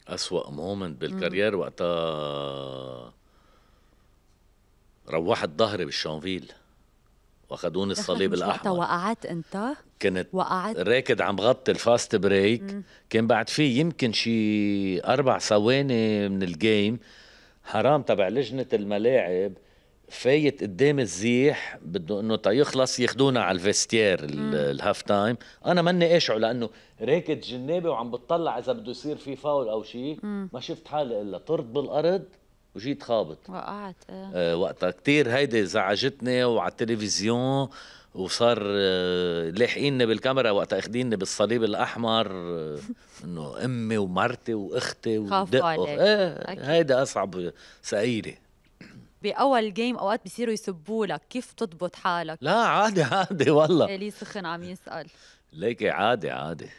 أسوأ moment بال career وقتها روحت ظهري بالشانفيل واخذوني الصليب الأحمر. وقعت أنت؟ كنت وقعت؟ راكد عم غطي ال fast break. مم. كان بعد في يمكن شي أربع ثواني من ال game حرام تبع لجنة الملاعب فايت قدام الزيح بده إنه تيخلص ياخذونا على ال vestiaire ال half time. أنا ماني قاشعة لأنه راكد جنابي وعم بتطلع إذا بده يصير في فاول أو شيء ما شفت حالي إلا طرد بالأرض. وجيت خابط. وقعت آه, آه وقتها كثير هيدي زعجتني وعلى التلفزيون وصار آه، لاحقيني بالكاميرا وقت اخذيني بالصليب الأحمر آه، إنه أمي ومرتي وأختي ودقوا. إيه هيدا أصعب ثقيله بأول جيم أوقات بيصيروا يسبوا لك كيف تضبط حالك. لا عادي عادي والله. ليه سخن عم يسأل. ليكي عادي عادي.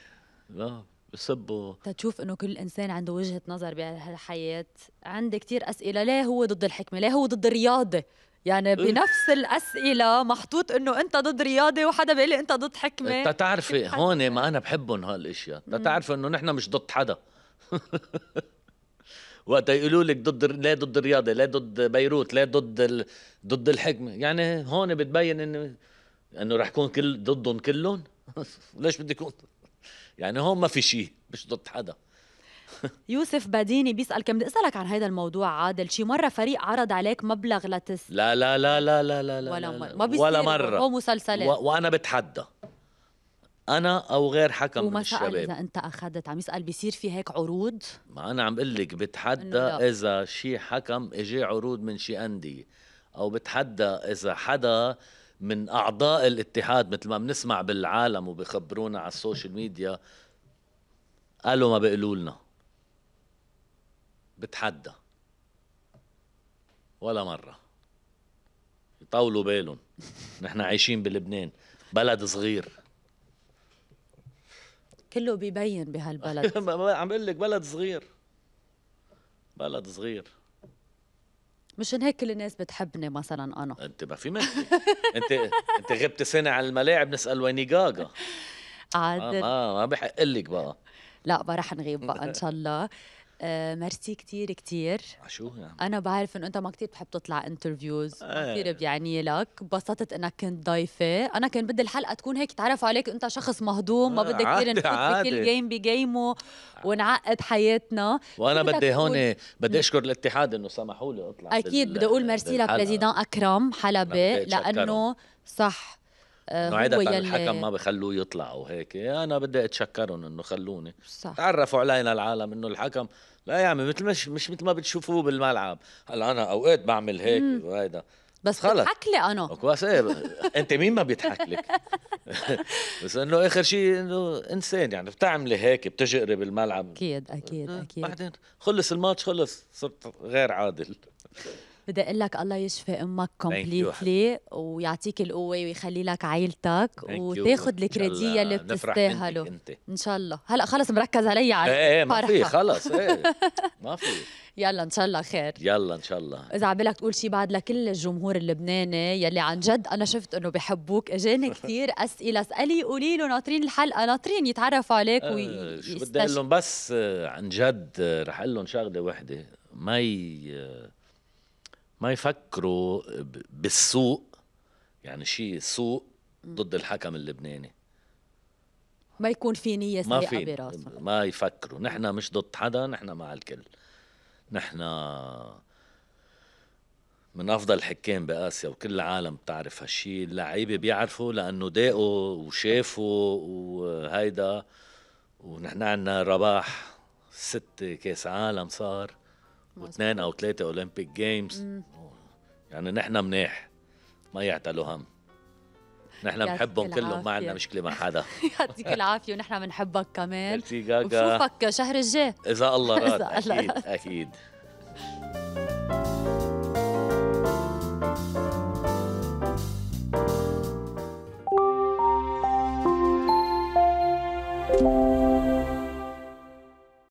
لا. بسبوا تشوف إنه كل إنسان عنده وجهة نظر بهالحياة. عندي كتير أسئلة ليه هو ضد الحكمة ليه هو ضد الرياضة. يعني بنفس الأسئلة محطوط إنه أنت ضد رياضة وحدا بيقول لي أنت ضد حكمة. أنت تعرفي هون ما أنا بحبهم هالإشياء. أنت تعرفي إنه نحن مش ضد حدا. وقت يقولوا لك ضد ليه ضد الرياضة ليه ضد بيروت ليه ضد ال... ضد الحكمة. يعني هون بتبين انه إنه رح يكون كل ضدهم كلهم. ليش بدي يكون يعني هون ما في شيء مش ضد حدا. يوسف بديني بيسأل كم بدي أسألك عن هذا الموضوع عادل. شي مرة فريق عرض عليك مبلغ لتس لا لا لا لا لا لا لا ولا مرة ما بيصير ولا مرة. هو مسلسلات. و... وأنا بتحدى. أنا أو غير حكم وما من الشباب. إذا أنت أخذت عم يسأل بيصير في هيك عروض؟ ما أنا عم قل لك بتحدى إذا شي حكم إجي عروض من شي أندية. أو بتحدى إذا حدا من أعضاء الاتحاد مثل ما بنسمع بالعالم وبخبرونا على السوشيال ميديا قالوا ما بيقولوا لنا. بتحدى. ولا مرة. يطولوا بالهم. نحن عايشين بلبنان بلد صغير. كله بيبين بهالبلد. عم بقول لك بلد صغير. بلد صغير. مشان هيك كل الناس بتحبني مثلا أنا. أنت ما في مثلي انت أنت غبت سنه على الملاعب نسأل ويني جاجا. عادل آه ما بحق لك بقى. لا ما رح نغيب بقى إن شاء الله. آه ميرسي كتير كتير. شو يعني؟ أنا بعرف انه أنت ما كتير بتحب تطلع interviews آه. كثير بيعني لك. انبسطت إنك كنت ضيفة. أنا كان بدي الحلقة تكون هيك تعرفوا عليك أنت شخص مهضوم ما بدك كثير نفوت بكل game ب game ونعقد حياتنا. وأنا بدي هون بدي أشكر الاتحاد إنه سمحوا لي أطلع أكيد بدي أقول ميرسي لبريزيدان أكرم حلبي لأنه صح. آه عادة الحكم ما بخلوه يطلع وهيك أنا بدي أتشكرهم إنه خلوني. صح. تعرفوا علينا العالم إنه الحكم لا يا عمي مثل مش مش مثل ما بتشوفوه بالملعب. هلأ أنا أوقات بعمل هيك وهيدا. بس خلص. بضحك لي أنا كويس إيه أنت مين ما بيضحك لك بس إنه آخر شيء إنه إنسان يعني بتعملي هيك بتجقري بالملعب. أكيد أكيد أكيد. بعدين خلص الماتش خلص صرت غير عادل. بدي أقول لك الله يشفي أمك. كومبليتلي ويعطيك القوة ويخلي لك عيلتك. وتاخذ الكريدية الله اللي بتستاهله. إن شاء الله. هلأ خلص مركز علي على إيه إيه ما في. خلص إيه ما في. يلا إن شاء الله خير. يلا إن شاء الله. إذا عبالك تقول شي بعد لكل الجمهور اللبناني يلي عن جد أنا شفت إنه بحبوك إجاني كثير أسئلة. اسألي قولي له ناطرين الحلقة ناطرين يتعرفوا عليك آه، شو بدي أقول لهم؟ بس آه، عن جد آه، رح أقول لهم شغلة وحدة. ما ي... ما يفكروا بالسوق يعني شيء سوق ضد الحكم اللبناني. ما يكون في سيئة في براسهم. ما يفكروا. نحن مش ضد حدا نحن مع الكل. نحن من أفضل الحكام بآسيا وكل العالم بتعرف هالشي. اللعيبة بيعرفوا لأنه داقوا وشافوا وهيدا. ونحن عنا رباح ست كاس عالم صار. واثنين أو ثلاثة Olympic games يعني نحن مناح ما يعتلوا هم. نحن بنحبهم كلهم ما. عندنا مشكلة مع حدا. يعطيك العافية ونحن بنحبك كمان. ميرسي جاجا. وبشوفك شهر الجاي. إذا الله راد. أكيد أكيد.